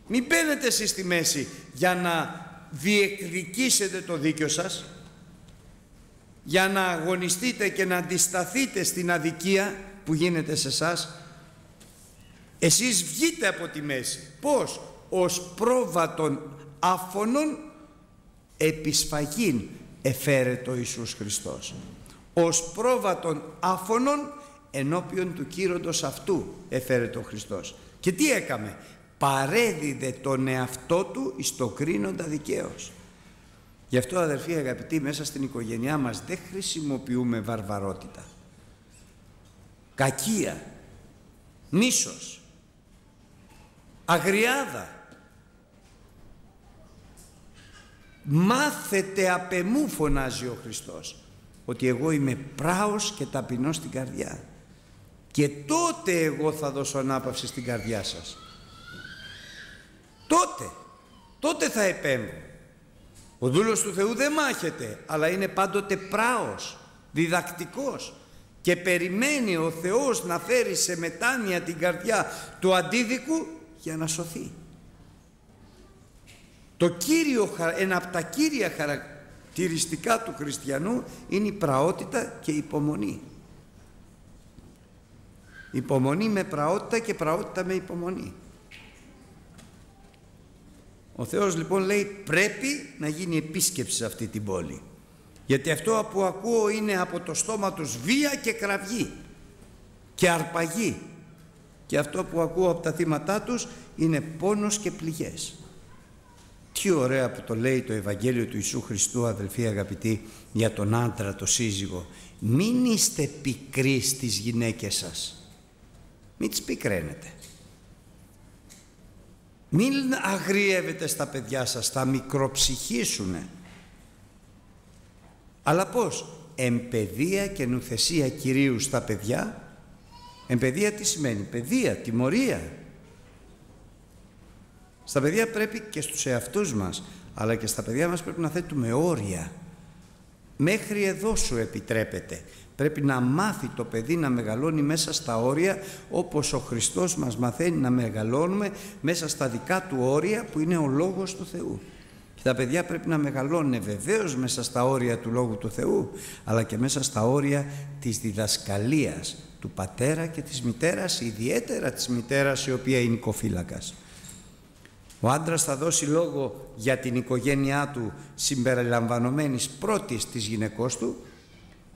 Μην μπαίνετε εσείς στη μέση για να διεκδικήσετε το δίκιο σας, για να αγωνιστείτε και να αντισταθείτε στην αδικία που γίνεται σε εσάς. Εσείς βγείτε από τη μέση. Πώς; Ως πρόβατον άφωνον επισφαγήν εφέρετο Ιησούς Χριστός ως πρόβατον άφωνον ενώπιον του κύροντος αυτού έφερε ο Χριστός. Και τι έκαμε; Παρέδιδε τον εαυτό του εις το κρίνοντα δικαίως. Γι' αυτό αδερφοί αγαπητοί μέσα στην οικογένειά μας δεν χρησιμοποιούμε βαρβαρότητα. Κακία, μίσος, αγριάδα. Μάθετε απ' εμού φωνάζει ο Χριστός ότι εγώ είμαι πράος και ταπεινός στην καρδιά. Και τότε εγώ θα δώσω ανάπαυση στην καρδιά σας. Τότε τότε θα επέμβω. Ο δούλος του Θεού δεν μάχεται αλλά είναι πάντοτε πράος διδακτικός και περιμένει ο Θεός να φέρει σε μετάνοια την καρδιά του αντίδικου για να σωθεί το κύριο, ένα από τα κύρια χαρακτηριστικά χαρακτηριστικά του χριστιανού είναι η πραότητα και η υπομονή. Υπομονή με πραότητα και πραότητα με υπομονή. Ο Θεός λοιπόν λέει πρέπει να γίνει επίσκεψη σε αυτή την πόλη. Γιατί αυτό που ακούω είναι από το στόμα τους βία και κραυγή και αρπαγή. Και αυτό που ακούω από τα θύματά τους είναι πόνος και πληγές. Τι ωραία που το λέει το Ευαγγέλιο του Ιησού Χριστού αδελφοί αγαπητοί για τον άντρα, το σύζυγο. Μην είστε πικροί στις γυναίκες σας. Μην τις πικραίνετε. Μην αγριεύετε στα παιδιά σας, θα μικροψυχήσουνε. Αλλά πώς, εμπεδία και νουθεσία Κυρίους στα παιδιά. Εμπεδία τι σημαίνει, παιδεία, τιμωρία. Στα παιδιά πρέπει και στους εαυτούς μας, αλλά και στα παιδιά μας πρέπει να θέτουμε όρια. Μέχρι εδώ σου επιτρέπεται. Πρέπει να μάθει το παιδί να μεγαλώνει μέσα στα όρια όπως ο Χριστός μας μαθαίνει να μεγαλώνουμε μέσα στα δικά του όρια που είναι ο Λόγος του Θεού. Και τα παιδιά πρέπει να μεγαλώνουν βεβαίως μέσα στα όρια του Λόγου του Θεού, αλλά και μέσα στα όρια της διδασκαλίας του πατέρα και της μητέρας, ιδιαίτερα της μητέρας η οποία είναι οικοφύλακας. Ο άντρας θα δώσει λόγο για την οικογένειά του συμπεριλαμβανομένης πρώτης της γυναικός του,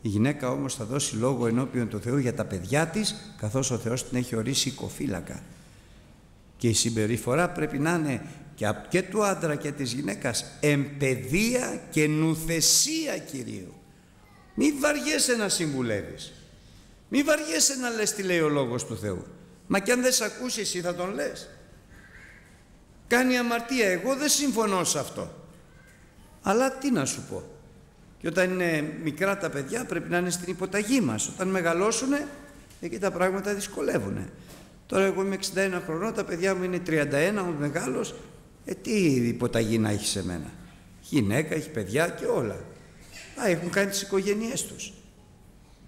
η γυναίκα όμως θα δώσει λόγο ενώπιον του Θεού για τα παιδιά της, καθώς ο Θεός την έχει ορίσει οικοφύλακα. Και η συμπεριφορά πρέπει να είναι και του άντρα και της γυναίκας εμπεδία και νουθεσία Κυρίου. Μη βαριέσαι να συμβουλεύεις. Μη βαριέσαι να λες τι λέει ο Λόγος του Θεού. Μα κι αν δεν σε ακούσει εσύ θα τον λες. Κάνει αμαρτία. Εγώ δεν συμφωνώ σε αυτό. Αλλά τι να σου πω. Και όταν είναι μικρά τα παιδιά πρέπει να είναι στην υποταγή μας. Όταν μεγαλώσουν εκεί τα πράγματα δυσκολεύουν. Τώρα εγώ είμαι 61 χρονών, τα παιδιά μου είναι 31, ο μεγάλος. Ε, τι υποταγή να έχεις σε μένα. Γυναίκα, έχει παιδιά και όλα. Α, έχουν κάνει τις οικογένειές τους.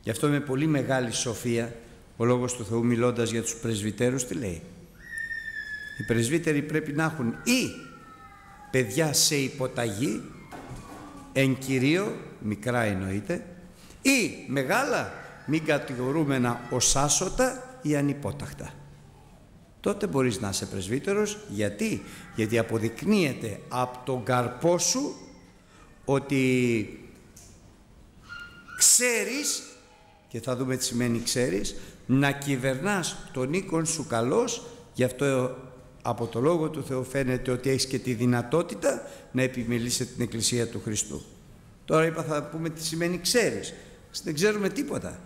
Γι' αυτό με πολύ μεγάλη σοφία ο Λόγος του Θεού μιλώντας για τους πρεσβυτέρους τι λέει; Οι πρεσβύτεροι πρέπει να έχουν ή παιδιά σε υποταγή, εν κυρίω, μικρά εννοείται, ή μεγάλα μην κατηγορούμενα ως άσωτα ή ανυπόταχτα. Τότε μπορείς να είσαι πρεσβύτερος. Γιατί; Γιατί αποδεικνύεται από τον καρπό σου ότι ξέρεις και θα δούμε τι σημαίνει ξέρεις να κυβερνάς τον οίκον σου καλός γι' αυτό από το Λόγο του Θεού φαίνεται ότι έχεις και τη δυνατότητα να επιμελείσαι την Εκκλησία του Χριστού. Τώρα είπα θα πούμε τι σημαίνει ξέρεις. Δεν ξέρουμε τίποτα.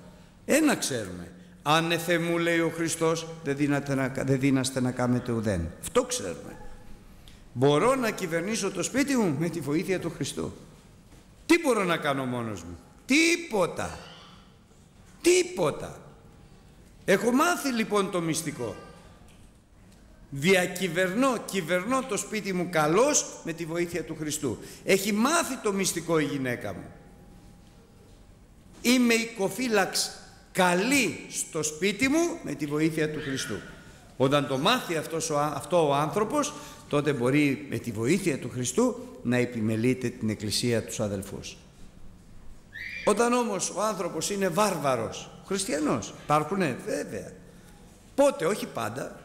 Ένα ξέρουμε. Αν μου λέει ο Χριστός δεν, δύναται να, δεν δύναστε να κάνετε ουδέν. Αυτό ξέρουμε. Μπορώ να κυβερνήσω το σπίτι μου με τη βοήθεια του Χριστού. Τι μπορώ να κάνω μόνος μου; Τίποτα. Τίποτα. Έχω μάθει λοιπόν το μυστικό. Διακυβερνώ, κυβερνώ το σπίτι μου καλώς με τη βοήθεια του Χριστού. Έχει μάθει το μυστικό η γυναίκα μου. Είμαι οικοφύλαξ καλή στο σπίτι μου με τη βοήθεια του Χριστού. Όταν το μάθει αυτός ο, αυτό ο άνθρωπος, τότε μπορεί με τη βοήθεια του Χριστού να επιμελείται την Εκκλησία τους αδελφούς. Όταν όμως ο άνθρωπος είναι βάρβαρος, χριστιανός, υπάρχουνε βέβαια. Πότε, όχι πάντα,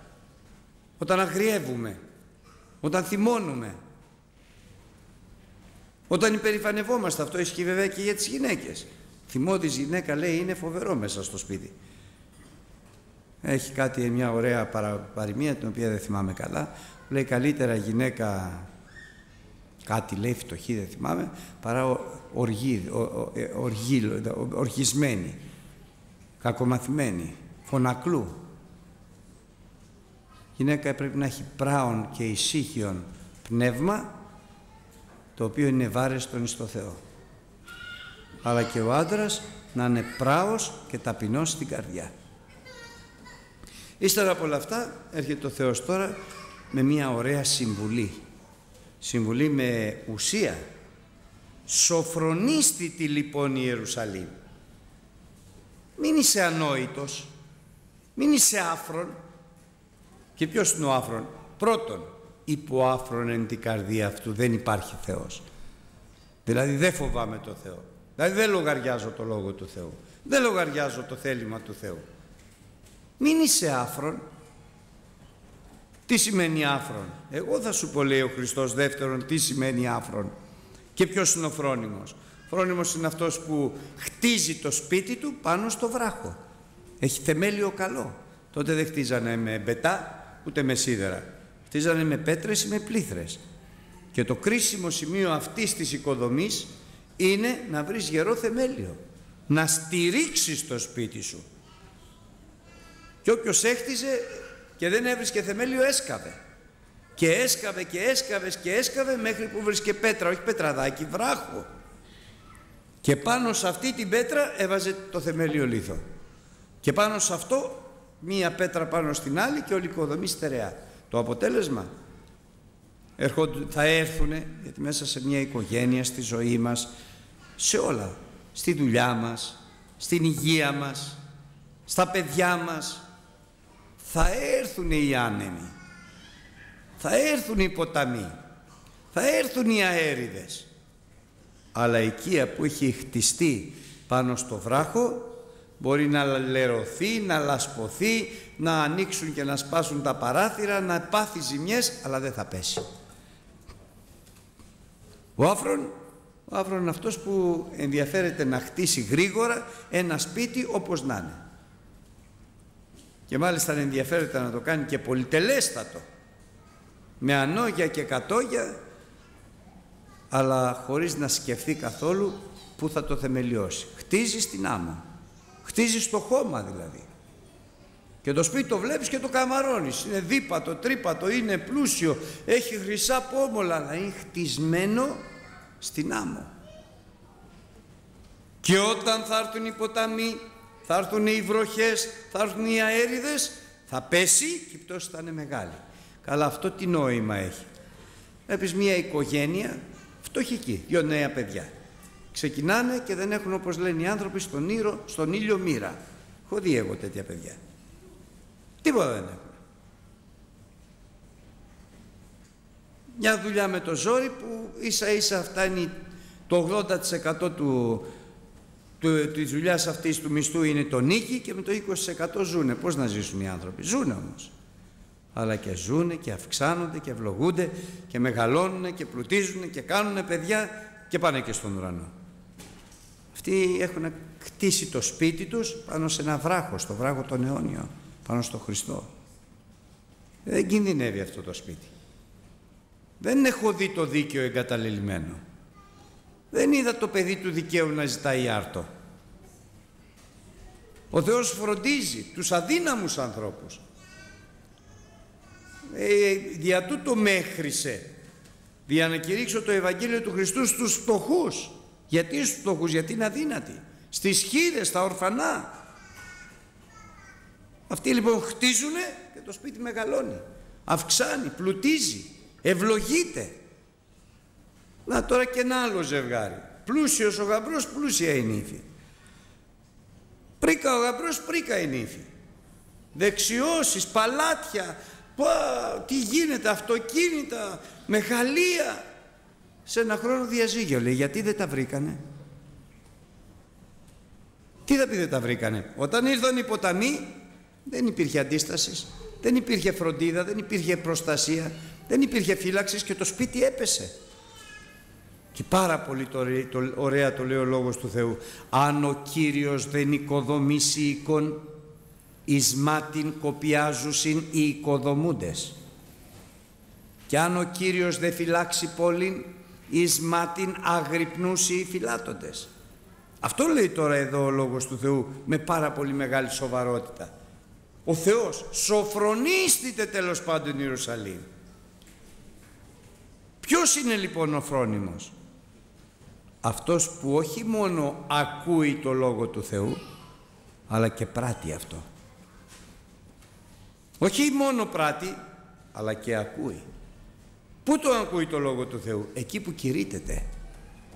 όταν αγριεύουμε, όταν θυμώνουμε, όταν υπερηφανευόμαστε, αυτό ισχύει βέβαια και για τις γυναίκες. Θυμώδης γυναίκα λέει είναι φοβερό μέσα στο σπίτι. Έχει κάτι μια ωραία παροιμία την οποία δεν θυμάμαι καλά. Λέει καλύτερα γυναίκα κάτι λέει φτωχή δεν θυμάμαι παρά οργή, ε, οργή, οργισμένη, κακομαθημένη, φωνακλού. Γυναίκα πρέπει να έχει πράον και ησύχιον πνεύμα το οποίο είναι βάρεστον στο Θεό αλλά και ο άντρας να είναι πράος και ταπεινός στην καρδιά. Ύστερα από όλα αυτά έρχεται ο Θεός τώρα με μια ωραία συμβουλή. Συμβουλή με ουσία. Σοφρονίστητη λοιπόν η Ιερουσαλήμ. Μην είσαι ανόητος. Μην είσαι άφρον. Και ποιος είναι ο άφρον; Πρώτον, υπό άφρον εν την καρδία αυτού δεν υπάρχει Θεός. Δηλαδή δεν φοβάμαι το Θεό. Δηλαδή δεν λογαριάζω το Λόγο του Θεού. Δεν λογαριάζω το θέλημα του Θεού. Μην είσαι άφρον. Τι σημαίνει άφρον; Εγώ θα σου πω λέει ο Χριστός δεύτερον τι σημαίνει άφρον. Και ποιος είναι ο φρόνιμος; Φρόνιμος είναι αυτός που χτίζει το σπίτι του πάνω στο βράχο. Έχει θεμέλιο καλό. Τότε δεν χτίζανε με μπετά ούτε με σίδερα. Χτίζανε με πέτρες ή με πλήθρες. Και το κρίσιμο σημείο αυτής της οικοδομής είναι να βρεις γερό θεμέλιο. Να στηρίξεις το σπίτι σου. Και όποιος έχτιζε και δεν έβρισκε θεμέλιο έσκαβε. Και έσκαβε και έσκαβε και έσκαβε μέχρι που βρίσκε πέτρα, όχι πετραδάκι, βράχο. Και πάνω σε αυτή την πέτρα έβαζε το θεμέλιο λίθο. Και πάνω σε αυτό μία πέτρα πάνω στην άλλη και όλη οικοδομή στερεά. Το αποτέλεσμα; Θα έρθουν γιατί μέσα σε μια οικογένεια, στη ζωή μας, σε όλα, στη δουλειά μας, στην υγεία μας, στα παιδιά μας, θα έρθουν οι άνεμοι, θα έρθουν οι ποταμοί, Θα έρθουν οι αέριδες. Αλλά η οικία που έχει χτιστεί πάνω στο βράχο μπορεί να λερωθεί, να λασποθεί, να ανοίξουν και να σπάσουν τα παράθυρα, να πάθει ζημιές, αλλά δεν θα πέσει. Ο άφρον, ο άφρον είναι αυτός που ενδιαφέρεται να χτίσει γρήγορα ένα σπίτι όπως να είναι. Και μάλιστα ενδιαφέρεται να το κάνει και πολυτελέστατο. Με ανώγια και κατόγια, αλλά χωρίς να σκεφτεί καθόλου που θα το θεμελιώσει. Χτίζει στην άμμο. Χτίζεις στο χώμα δηλαδή. Και το σπίτι το βλέπεις και το καμαρώνεις. Είναι δίπατο, τρίπατο, είναι πλούσιο, έχει χρυσά πόμολα, αλλά είναι χτισμένο στην άμμο. Και όταν θα έρθουν οι ποταμοί, θα έρθουν οι βροχές, θα έρθουν οι αέριδες, θα πέσει και η πτώση θα είναι μεγάλη. Καλά αυτό τι νόημα έχει. Βλέπεις μια οικογένεια φτωχική, δύο νέα παιδιά. Ξεκινάνε και δεν έχουν όπως λένε οι άνθρωποι στον, ήλιο, στον ήλιο μοίρα. Έχω δει εγώ τέτοια παιδιά. Τίποτα δεν έχουν. Μια δουλειά με το ζόρι που ίσα ίσα φτάνει το 80% του, του, της δουλειάς αυτής του μισθού είναι το νίκη και με το 20% ζούνε. Πώς να ζήσουν οι άνθρωποι; Ζούνε όμως. Αλλά και ζούνε και αυξάνονται και ευλογούνται και μεγαλώνουν και πλουτίζουν και κάνουν παιδιά και πάνε και στον ουρανό. Αυτοί έχουν κτίσει το σπίτι τους πάνω σε ένα βράχο, στο βράχο τον αιώνιο, πάνω στο Χριστό. Δεν κινδυνεύει αυτό το σπίτι. Δεν έχω δει το δίκαιο εγκαταλελειμμένο. Δεν είδα το παιδί του δικαίου να ζητάει άρτο. Ο Θεός φροντίζει τους αδύναμους ανθρώπους. Ε, δια τούτο με έχρισε δια να κηρύξω το Ευαγγέλιο του Χριστού στους φτωχούς γιατί στους φτωχούς, γιατί είναι αδύνατοι. Στις χείρες, στα ορφανά. Αυτοί λοιπόν χτίζουνε και το σπίτι μεγαλώνει. Αυξάνει, πλουτίζει, ευλογείται. Να τώρα και ένα άλλο ζευγάρι. Πλούσιος ο γαμπρός, πλούσια η νύφη. Πρίκα ο γαμπρός, πρίκα η νύφη. Δεξιώσεις, παλάτια, Πα, τι γίνεται, αυτοκίνητα, μεγαλεία σε ένα χρόνο διαζύγιο λέει γιατί δεν τα βρήκανε; Τι θα πει δεν τα βρήκανε; Όταν ήρθαν οι ποταμοί δεν υπήρχε αντίστασης δεν υπήρχε φροντίδα δεν υπήρχε προστασία δεν υπήρχε φύλαξης και το σπίτι έπεσε. Και πάρα πολύ το, το, ωραία το λέει ο Λόγος του Θεού. Αν ο Κύριος δεν οικοδομήσει εικόν εις μάτιν κοπιάζουσιν οι οικοδομούντες. Και αν ο Κύριος δεν φυλάξει πόλην εις μάτιν αγρυπνούσι οι φυλάτοντες. Αυτό λέει τώρα εδώ ο Λόγος του Θεού με πάρα πολύ μεγάλη σοβαρότητα. Ο Θεός σοφρονίστητε τέλος πάντων Ιερουσαλήμ. Ποιος είναι λοιπόν ο φρόνιμος; Αυτός που όχι μόνο ακούει το Λόγο του Θεού αλλά και πράττει αυτό. Όχι μόνο πράττει αλλά και ακούει. Πού το ακούει το Λόγο του Θεού, εκεί που κηρύτεται.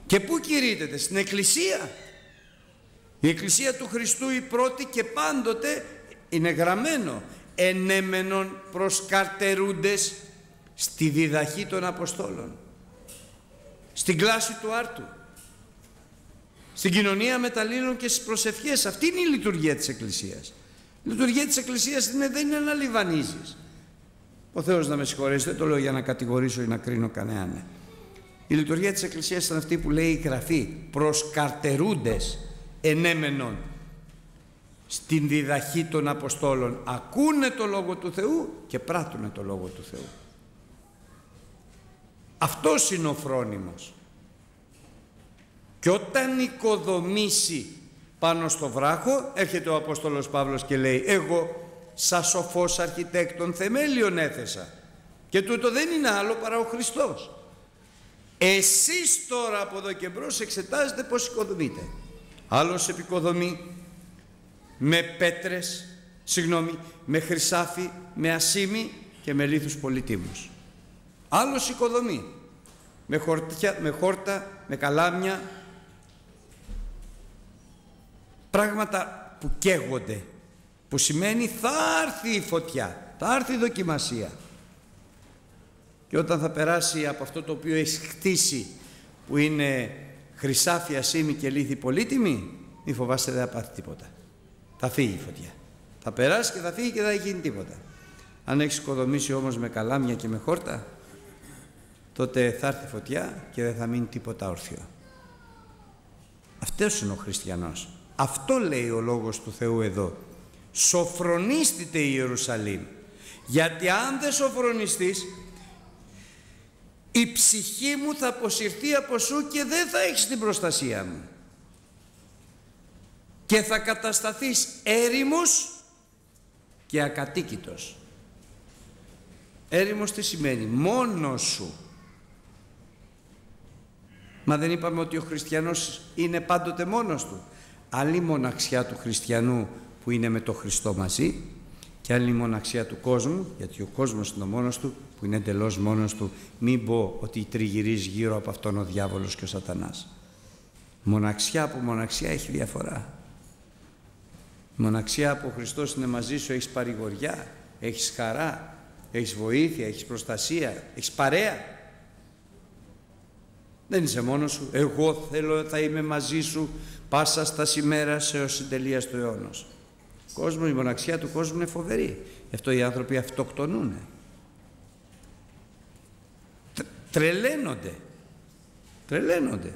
Και πού κηρύτεται, στην Εκκλησία. Η Εκκλησία του Χριστού η πρώτη και πάντοτε είναι γραμμένο ενέμενον προς καρτερούντες στη διδαχή των Αποστόλων. Στην κλάση του άρτου. Στην κοινωνία μεταλλήλων και στις προσευχές. Αυτή είναι η λειτουργία της Εκκλησίας. Η λειτουργία της Εκκλησίας είναι, δεν είναι να λιβανίζεις. Ο Θεός να με συγχωρέσει, δεν το λέω για να κατηγορήσω ή να κρίνω κανέναν. Η λειτουργία της Εκκλησίας ήταν αυτή που λέει η Γραφή προς καρτερούντες ενέμενον στην διδαχή των Αποστόλων ακούνε το Λόγο του Θεού και πράττουν το Λόγο του Θεού. Αυτός είναι ο φρόνιμος. Και όταν οικοδομήσει πάνω στο βράχο έρχεται ο Απόστολος Παύλος και λέει εγώ σαν σοφός αρχιτέκτον θεμέλιον έθεσα. Και τούτο δεν είναι άλλο παρά ο Χριστός. Εσείς τώρα από εδώ και μπρος εξετάζετε πως οικοδομείτε. Άλλος επικοδομεί με πέτρες συγγνώμη με χρυσάφι με ασίμι και με λίθους πολυτίμους άλλος οικοδομεί με, χορτια, με χόρτα, με καλάμια. Πράγματα που καίγονται που σημαίνει θα έρθει η φωτιά, θα έρθει η δοκιμασία. Και όταν θα περάσει από αυτό το οποίο έχει χτίσει που είναι χρυσάφια, σήμη και λίθη πολύτιμη, μη φοβάστε δεν θα πάθει τίποτα. Θα φύγει η φωτιά. Θα περάσει και θα φύγει και δεν θα γίνει τίποτα. Αν έχεις οικοδομήσει όμως με καλάμια και με χόρτα, τότε θα έρθει φωτιά και δεν θα μείνει τίποτα όρθιο. Αυτός είναι ο χριστιανός. Αυτό λέει ο Λόγος του Θεού εδώ. Σοφρονίστητε η Ιερουσαλήμ. Γιατί αν δεν σοφρονιστείς, η ψυχή μου θα αποσυρθεί από σου και δεν θα έχεις την προστασία μου. Και θα κατασταθείς έρημος και ακατοίκητος. Έρημος τι σημαίνει, μόνος σου. Μα δεν είπαμε ότι ο χριστιανός είναι πάντοτε μόνος του. Άλλη μοναξιά του χριστιανού που είναι με το Χριστό μαζί και άλλη μοναξιά του κόσμου, γιατί ο κόσμος είναι ο μόνος του, που είναι εντελώς μόνος του, μην πω ότι τριγυρίζει γύρω από αυτόν ο διάβολος και ο σατανάς. Μοναξιά από μοναξιά έχει διαφορά. Μοναξιά που ο Χριστός είναι μαζί σου, έχεις παρηγοριά, έχεις χαρά, έχεις βοήθεια, έχεις προστασία, έχεις παρέα. Δεν είσαι μόνος σου. Εγώ θέλω, θα είμαι μαζί σου πάσα στα σημέρα σε ως συντελείας του αιώνος. Κόσμο, η μοναξιά του κόσμου είναι φοβερή. Γι' αυτό οι άνθρωποι αυτοκτονούν. Τρελαίνονται. Τρελαίνονται.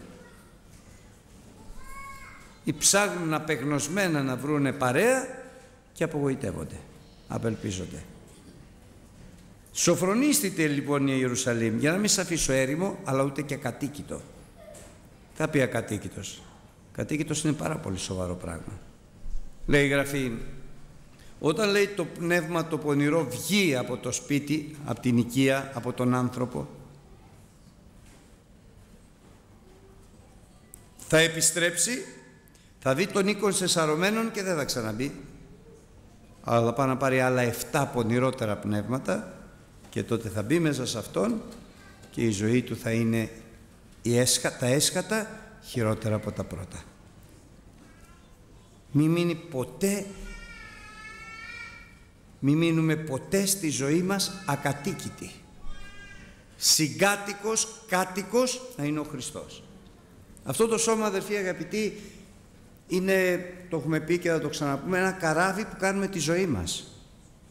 Ή ψάχνουν απεγνωσμένα να βρούνε παρέα και απογοητεύονται. Απελπίζονται. Σοφρονίστητε λοιπόν η Ιερουσαλήμ για να μην σε αφήσω έρημο αλλά ούτε και κατοίκητο. Θα πει ακατοίκητος. Κατοίκητος είναι πάρα πολύ σοβαρό πράγμα. Λέει η Γραφή, όταν λέει το πνεύμα το πονηρό βγει από το σπίτι, από την οικία, από τον άνθρωπο, θα επιστρέψει, θα δει τον οίκον σαρωμένον και δεν θα ξαναμπεί. Αλλά θα πάει να πάρει άλλα 7 πονηρότερα πνεύματα και τότε θα μπει μέσα σε αυτόν και η ζωή του θα είναι η έσκα, τα έσχατα χειρότερα από τα πρώτα. Μη μείνει ποτέ μη μείνουμε ποτέ στη ζωή μας ακατοίκητοι. Συγκάτοικος, κάτοικος να είναι ο Χριστός. Αυτό το σώμα αδερφοί αγαπητοί είναι, το έχουμε πει και θα το ξαναπούμε, ένα καράβι που κάνουμε τη ζωή μας.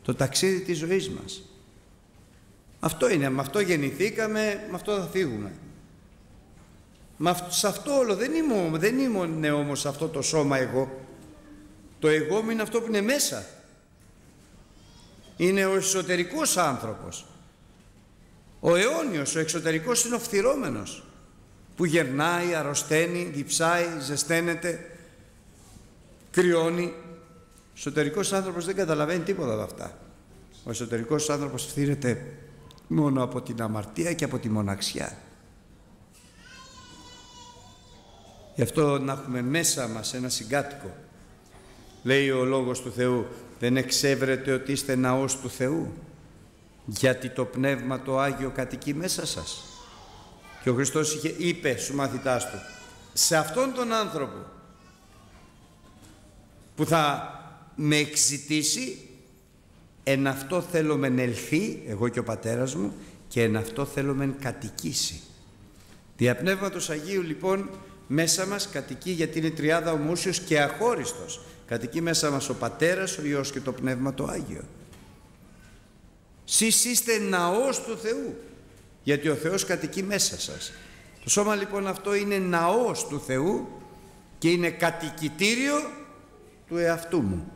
Το ταξίδι της ζωής μας. Αυτό είναι, με αυτό γεννηθήκαμε, με αυτό θα φύγουμε. Μα σε αυτό όλο δεν είμαι, δεν είμαι όμως σε αυτό το σώμα εγώ. Το εγώ μου είναι αυτό που είναι μέσα. Είναι ο εσωτερικός άνθρωπος. Ο αιώνιος, ο εξωτερικός είναι ο φθυρώμενος που γερνάει, αρρωσταίνει, διψάει, ζεσταίνεται, κρυώνει. Ο εσωτερικός άνθρωπος δεν καταλαβαίνει τίποτα από αυτά. Ο εσωτερικός άνθρωπος φθύρεται μόνο από την αμαρτία και από τη μοναξιά. Γι' αυτό να έχουμε μέσα μας ένα συγκάτοικο. Λέει ο Λόγος του Θεού, δεν εξέβρετε ότι είστε ναός του Θεού, γιατί το Πνεύμα το Άγιο κατοικεί μέσα σας. Και ο Χριστός είχε, είπε στους μαθητάς του, σε αυτόν τον άνθρωπο που θα με εξητήσει, εν αυτό θέλω μεν ελθεί, εγώ και ο πατέρας μου, και εν αυτό θέλω μεν κατοικήσει. Δια Πνεύματος Αγίου λοιπόν μέσα μας κατοικεί γιατί είναι τριάδα ομούσιος και αχώριστος. Κατοικεί μέσα μας ο Πατέρας, ο Υιός και το Πνεύμα το Άγιο. Σεις είστε ναός του Θεού, γιατί ο Θεός κατοικεί μέσα σας. Το σώμα λοιπόν αυτό είναι ναός του Θεού και είναι κατοικητήριο του εαυτού μου.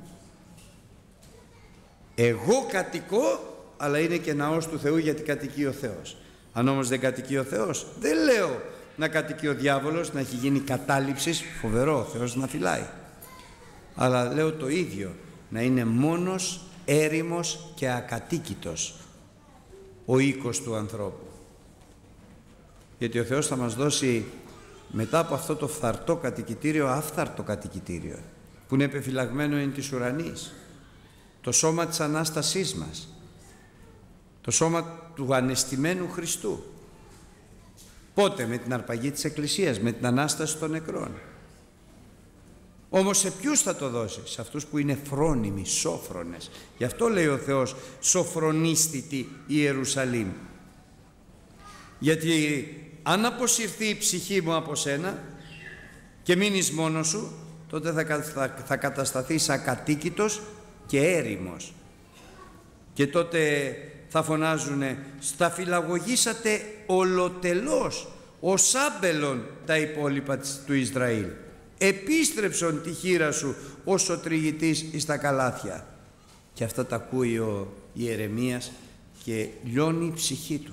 Εγώ κατοικώ, αλλά είναι και ναός του Θεού γιατί κατοικεί ο Θεός. Αν όμως δεν κατοικεί ο Θεός, δεν λέω να κατοικεί ο διάβολος, να έχει γίνει κατάληψης, φοβερό, ο Θεός να φυλάει. Αλλά λέω το ίδιο, να είναι μόνος, έρημος και ακατοίκητος ο οίκος του ανθρώπου. Γιατί ο Θεός θα μας δώσει μετά από αυτό το φθαρτό κατοικητήριο, άφθαρτο κατοικητήριο, που είναι επιφυλαγμένο εν της ουρανής, το σώμα της Ανάστασής μας, το σώμα του ανεστημένου Χριστού, Πότε; Με την αρπαγή της Εκκλησίας, με την Ανάσταση των νεκρών. Όμως σε ποιους θα το δώσεις, σε αυτούς που είναι φρόνιμοι, σόφρονες. Γι' αυτό λέει ο Θεός, σοφρονίστητη η Ιερουσαλήμ. Γιατί αν αποσυρθεί η ψυχή μου από σένα και μείνεις μόνος σου, τότε θα, θα, θα κατασταθείς ακατοίκητος και έρημος. Και τότε θα φωνάζουνε «Στα φυλαγωγήσατε ολοτελώς ως άμπελον τα υπόλοιπα του Ισραήλ. Επίστρεψον τη χείρα σου όσο τριγητής εις τα καλάθια». Και αυτά τα ακούει ο Ιερεμίας και λιώνει η ψυχή του.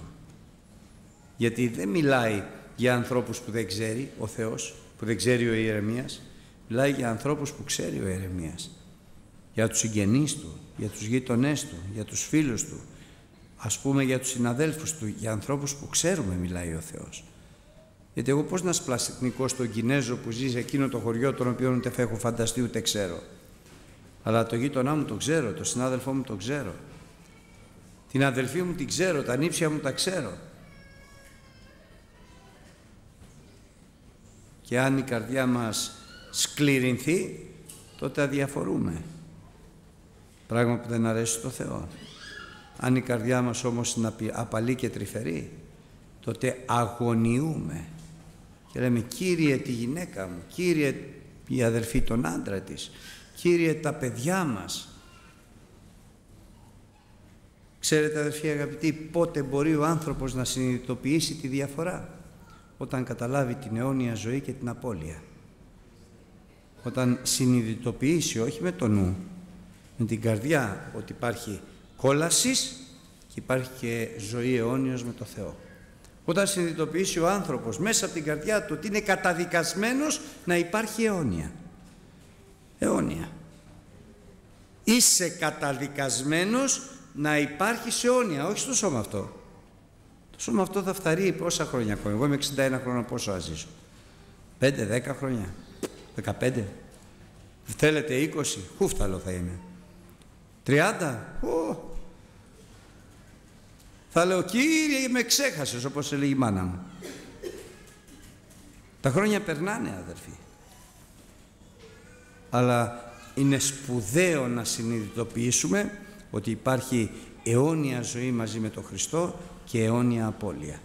Γιατί δεν μιλάει για ανθρώπους που δεν ξέρει ο Θεός, που δεν ξέρει ο Ιερεμίας, μιλάει για ανθρώπους που ξέρει ο Ιερεμίας, για τους συγγενείς του, για τους γείτονές του, για τους φίλους του, ας πούμε για τους συναδέλφους του, για ανθρώπους που ξέρουμε μιλάει ο Θεός. Γιατί εγώ πώς να σπλαστικνικώ στον Κινέζο που ζει σε εκείνο το χωριό τον οποίο ούτε έχω φανταστεί ούτε ξέρω. Αλλά το γείτονά μου το ξέρω, το συνάδελφό μου το ξέρω. Την αδελφή μου την ξέρω, τα νύψια μου τα ξέρω. Και αν η καρδιά μας σκληρινθεί, τότε αδιαφορούμε. Πράγμα που δεν αρέσει στο Θεό. Αν η καρδιά μας όμως είναι απαλή και τρυφερή, τότε αγωνιούμε. Και λέμε, Κύριε τη γυναίκα μου, Κύριε η αδελφή τον άντρα της, Κύριε τα παιδιά μας. Ξέρετε αδελφοί αγαπητοί, πότε μπορεί ο άνθρωπος να συνειδητοποιήσει τη διαφορά; Όταν καταλάβει την αιώνια ζωή και την απώλεια. Όταν συνειδητοποιήσει, όχι με το νου, με την καρδιά, ότι υπάρχει κόλασης και υπάρχει και ζωή αιώνιος με το Θεό. Όταν συνειδητοποιήσει ο άνθρωπος μέσα από την καρδιά του ότι είναι καταδικασμένος να υπάρχει αιώνια. Αιώνια. Είσαι καταδικασμένος να υπάρχει σε αιώνια, όχι στο σώμα αυτό. Το σώμα αυτό θα φταρεί πόσα χρόνια ακόμα. Εγώ είμαι 61 χρόνια πόσο αζήσω. 5, 10 χρόνια, 15. Θέλετε 20, χούφταλο θα είναι. 30, oh, θα λέω Κύριε με ξέχασες όπως έλεγε η μάνα μου. Τα χρόνια περνάνε αδερφοί. Αλλά είναι σπουδαίο να συνειδητοποιήσουμε ότι υπάρχει αιώνια ζωή μαζί με τον Χριστό και αιώνια απώλεια.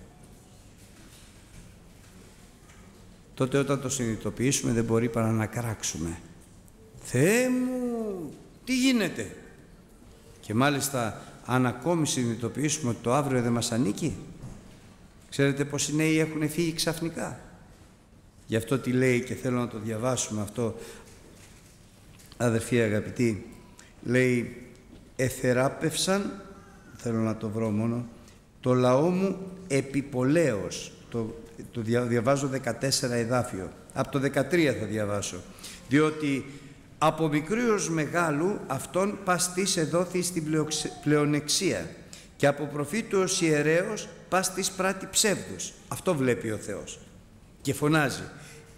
Τότε όταν το συνειδητοποιήσουμε δεν μπορεί παρά να κράξουμε. Θεέ μου, τι γίνεται; Και μάλιστα αν ακόμη συνειδητοποιήσουμε ότι το αύριο δεν μας ανήκει. Ξέρετε πως οι νέοι έχουν φύγει ξαφνικά. Γι' αυτό τι λέει και θέλω να το διαβάσουμε αυτό, αδερφοί αγαπητοί, λέει «Εθεράπευσαν, θέλω να το βρω μόνο, το λαό μου επιπολέως». Το, το διαβάζω 14 εδάφιο. Από το 13 θα διαβάσω. Διότι από μικρούς ως μεγάλου αυτόν παστής εδόθη στην πλεονεξία και από προφήτου ως ιερέως παστής πράτη ψεύδους. Αυτό βλέπει ο Θεός και φωνάζει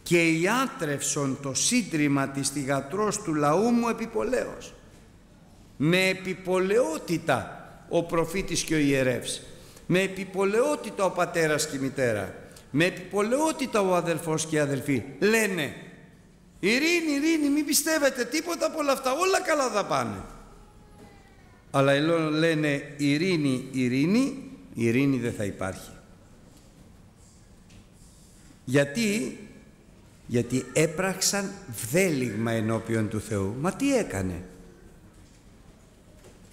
«Και ιάτρευσον το σύντριμα της θυγατρός του λαού μου επιπολέως». Με επιπολαιότητα ο προφήτης και ο ιερεύς, με επιπολαιότητα ο πατέρας και η μητέρα, με επιπολαιότητα ο αδελφός και η αδελφή λένε Ειρήνη, ειρήνη, μην πιστεύετε τίποτα από όλα αυτά, όλα καλά θα πάνε. Αλλά λένε ειρήνη, ειρήνη, ειρήνη δεν θα υπάρχει. Γιατί, γιατί έπραξαν βδέλιγμα ενώπιον του Θεού. Μα τι έκανε;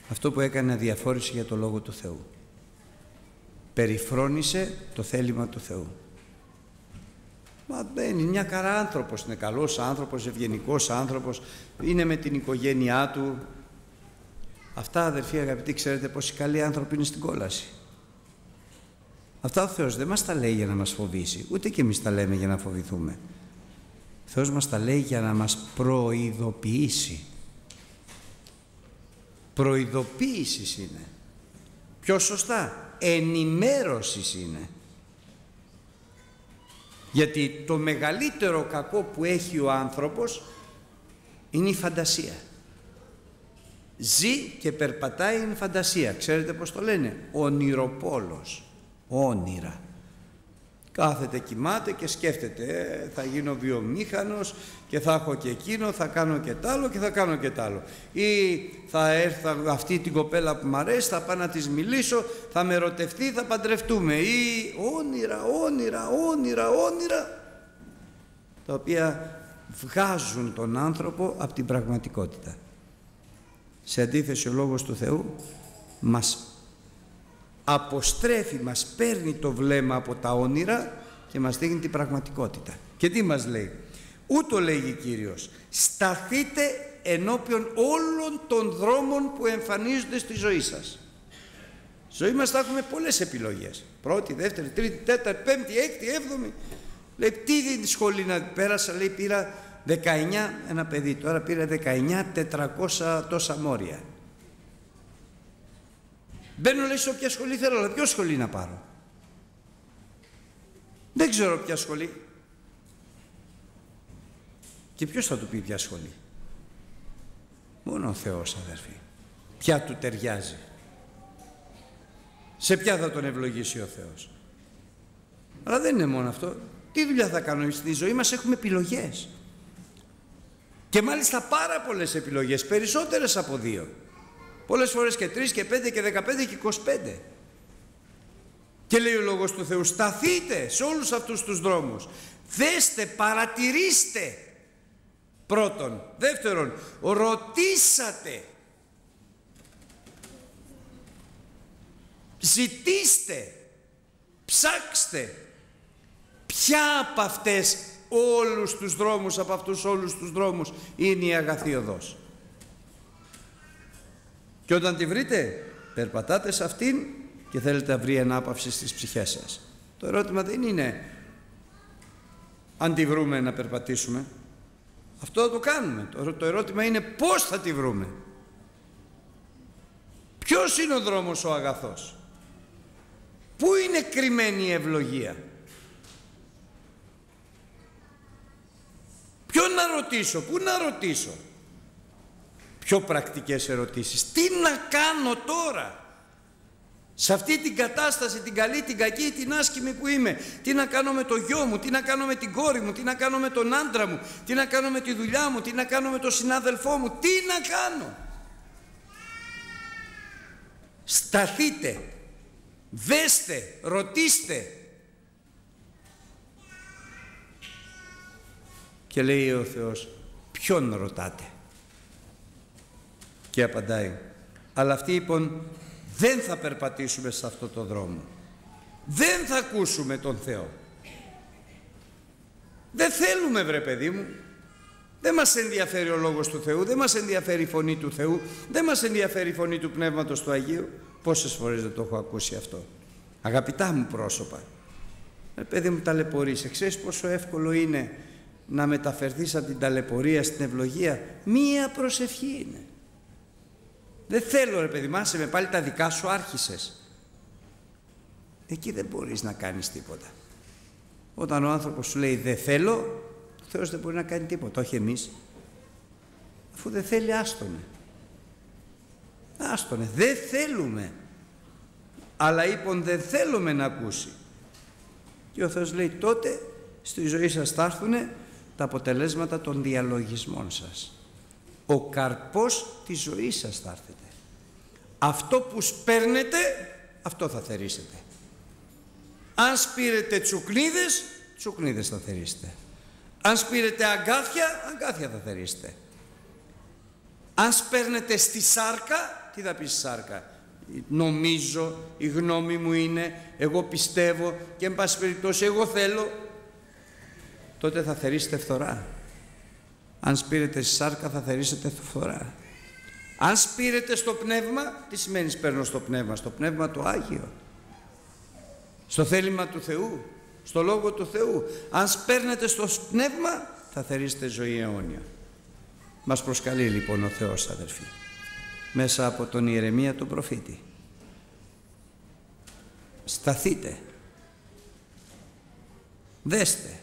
Αυτό που έκανε αδιαφόρησε για το Λόγο του Θεού. Περιφρόνησε το θέλημα του Θεού. Μα μπαίνει μια καρά άνθρωπος, είναι καλός άνθρωπος, ευγενικός άνθρωπος, είναι με την οικογένειά του. Αυτά αδερφοί αγαπητοί ξέρετε πόσοι καλοί άνθρωποι είναι στην κόλαση. Αυτά ο Θεός δεν μας τα λέει για να μας φοβήσει, ούτε και εμείς τα λέμε για να φοβηθούμε. Ο Θεός μας τα λέει για να μας προειδοποιήσει. Προειδοποίησης είναι. Πιο σωστά, ενημέρωσης είναι. Γιατί το μεγαλύτερο κακό που έχει ο άνθρωπος είναι η φαντασία. Ζει και περπατάει η φαντασία. Ξέρετε πώς το λένε; Ονειροπόλος. Όνειρα. Κάθεται, κοιμάται και σκέφτεται «Ε, θα γίνω βιομήχανος και θα έχω και εκείνο, θα κάνω και τ' άλλο και θα κάνω και τ' άλλο. Ή θα έρθω αυτή την κοπέλα που μου αρέσει, θα πάω να της μιλήσω, θα με ερωτευτεί, θα παντρευτούμε. Ή όνειρα, όνειρα, όνειρα, όνειρα, τα οποία βγάζουν τον άνθρωπο από την πραγματικότητα. Σε αντίθεση ο Λόγος του Θεού μας αποστρέφει, μας παίρνει το βλέμμα από τα όνειρα και μας δείχνει την πραγματικότητα. Και τι μας λέει; Ούτω λέγει Κύριος. Σταθείτε ενώπιον όλων των δρόμων που εμφανίζονται στη ζωή σας. Στη ζωή μας θα έχουμε πολλές επιλογές. Πρώτη, δεύτερη, τρίτη, τέταρτη, πέμπτη, έκτη, έβδομη. Λέει, τι σχολή να πέρασα, λέει, πήρα 19, ένα παιδί, τώρα πήρα 19, 400 τόσα μόρια. Μπαίνω λέει σε όποια σχολή θέλω, αλλά ποιο σχολή να πάρω; Δεν ξέρω ποια σχολή. Και ποιος θα του πει ποια σχολή; Μόνο ο Θεός αδερφοί. Ποια του ταιριάζει; Σε ποια θα τον ευλογήσει ο Θεός; Αλλά δεν είναι μόνο αυτό. Τι δουλειά θα κάνουμε στη ζωή μας; Έχουμε επιλογές. Και μάλιστα πάρα πολλές επιλογές, περισσότερες από δύο. Πολλές φορές και τρεις και πέντε και δεκαπέντε και εικοσπέντε. Και λέει ο Λόγος του Θεού, σταθείτε σε όλους αυτούς τους δρόμους. Δέστε, παρατηρήστε. Πρώτον. Δεύτερον, ρωτήσατε. Ζητήστε. Ψάξτε. Ποια από αυτές όλους τους δρόμους, από αυτούς όλους τους δρόμους είναι η αγαθή οδός. Και όταν τη βρείτε, περπατάτε σε αυτήν και θέλετε να βρει ανάπαυση στις ψυχές σας. Το ερώτημα δεν είναι αν τη βρούμε να περπατήσουμε. Αυτό θα το κάνουμε. Το ερώτημα είναι πώς θα τη βρούμε. Ποιος είναι ο δρόμος ο αγαθός; Πού είναι κρυμμένη η ευλογία; Ποιον να ρωτήσω, πού να ρωτήσω; Πιο πρακτικές ερωτήσεις. Τι να κάνω τώρα; Σε αυτή την κατάσταση, την καλή, την κακή, την άσκημη που είμαι. Τι να κάνω με το γιο μου, τι να κάνω με την κόρη μου, τι να κάνω με τον άντρα μου, τι να κάνω με τη δουλειά μου, τι να κάνω με τον συνάδελφό μου, τι να κάνω. Σταθείτε, δέστε, ρωτήστε. Και λέει ο Θεός, ποιον ρωτάτε; Και απαντάει αλλά αυτοί λοιπόν δεν θα περπατήσουμε σε αυτό το δρόμο. Δεν θα ακούσουμε τον Θεό. Δεν θέλουμε βρε παιδί μου. Δεν μας ενδιαφέρει ο Λόγος του Θεού δεν μας ενδιαφέρει η φωνή του Θεού δεν μας ενδιαφέρει η φωνή του Πνεύματος του Αγίου. Πόσες φορές δεν το έχω ακούσει αυτό. Αγαπητά μου πρόσωπα ε, παιδί μου ταλαιπωρείσαι. Ξέρεις πόσο εύκολο είναι να μεταφερθείς από την ταλαιπωρία στην ευλογία; Μία προσευχή είναι δεν θέλω ρε παιδί μάσε με πάλι τα δικά σου άρχισες. Εκεί δεν μπορείς να κάνεις τίποτα. Όταν ο άνθρωπος σου λέει δεν θέλω, ο Θεός δεν μπορεί να κάνει τίποτα, όχι εμείς. Αφού δεν θέλει άστονε. Άστονε, δεν θέλουμε. Αλλά είπον δεν θέλουμε να ακούσει. Και ο Θεός λέει τότε στη ζωή σας θα έρθουν τα αποτελέσματα των διαλογισμών σας ο καρπός της ζωής σας θα έρθετε. Αυτό που σπέρνετε, αυτό θα θερήσετε. Αν σπήρετε τσουκνίδες, τσουκνίδες θα θερήσετε. Αν σπήρετε αγκάθια, αγκάθια θα θερήσετε. Αν σπέρνετε στη σάρκα, τι θα πεις στη σάρκα; Νομίζω, η γνώμη μου είναι, εγώ πιστεύω και εν πάση περιπτώσει εγώ θέλω, τότε θα θερήσετε φθορά. Αν σπήρετε στη σάρκα θα θερήσετε φθορά. Αν σπήρετε στο πνεύμα, τι σημαίνει σπέρνω στο πνεύμα, στο πνεύμα το Άγιο. Στο θέλημα του Θεού, στο Λόγο του Θεού. Αν σπέρνετε στο πνεύμα, θα θερήσετε ζωή αιώνια. Μας προσκαλεί λοιπόν ο Θεός αδερφοί, μέσα από τον Ιερεμία τον προφήτη. Σταθείτε, δέστε,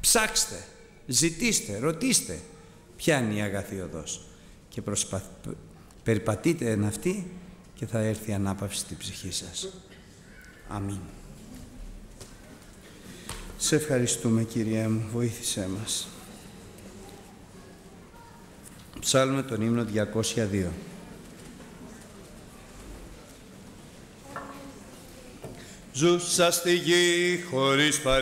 ψάξτε, Ζητήστε, ρωτήστε ποια είναι η αγαθή οδός και προσπαθ... περιπατείτε εν αυτή και θα έρθει η ανάπαυση στην ψυχή σας. Αμήν. Σε ευχαριστούμε Κύριε μου, βοήθησέ μας. Ψάλουμε τον ύμνο 202. Ζούσα στη γη χωρίς παρέμβαση.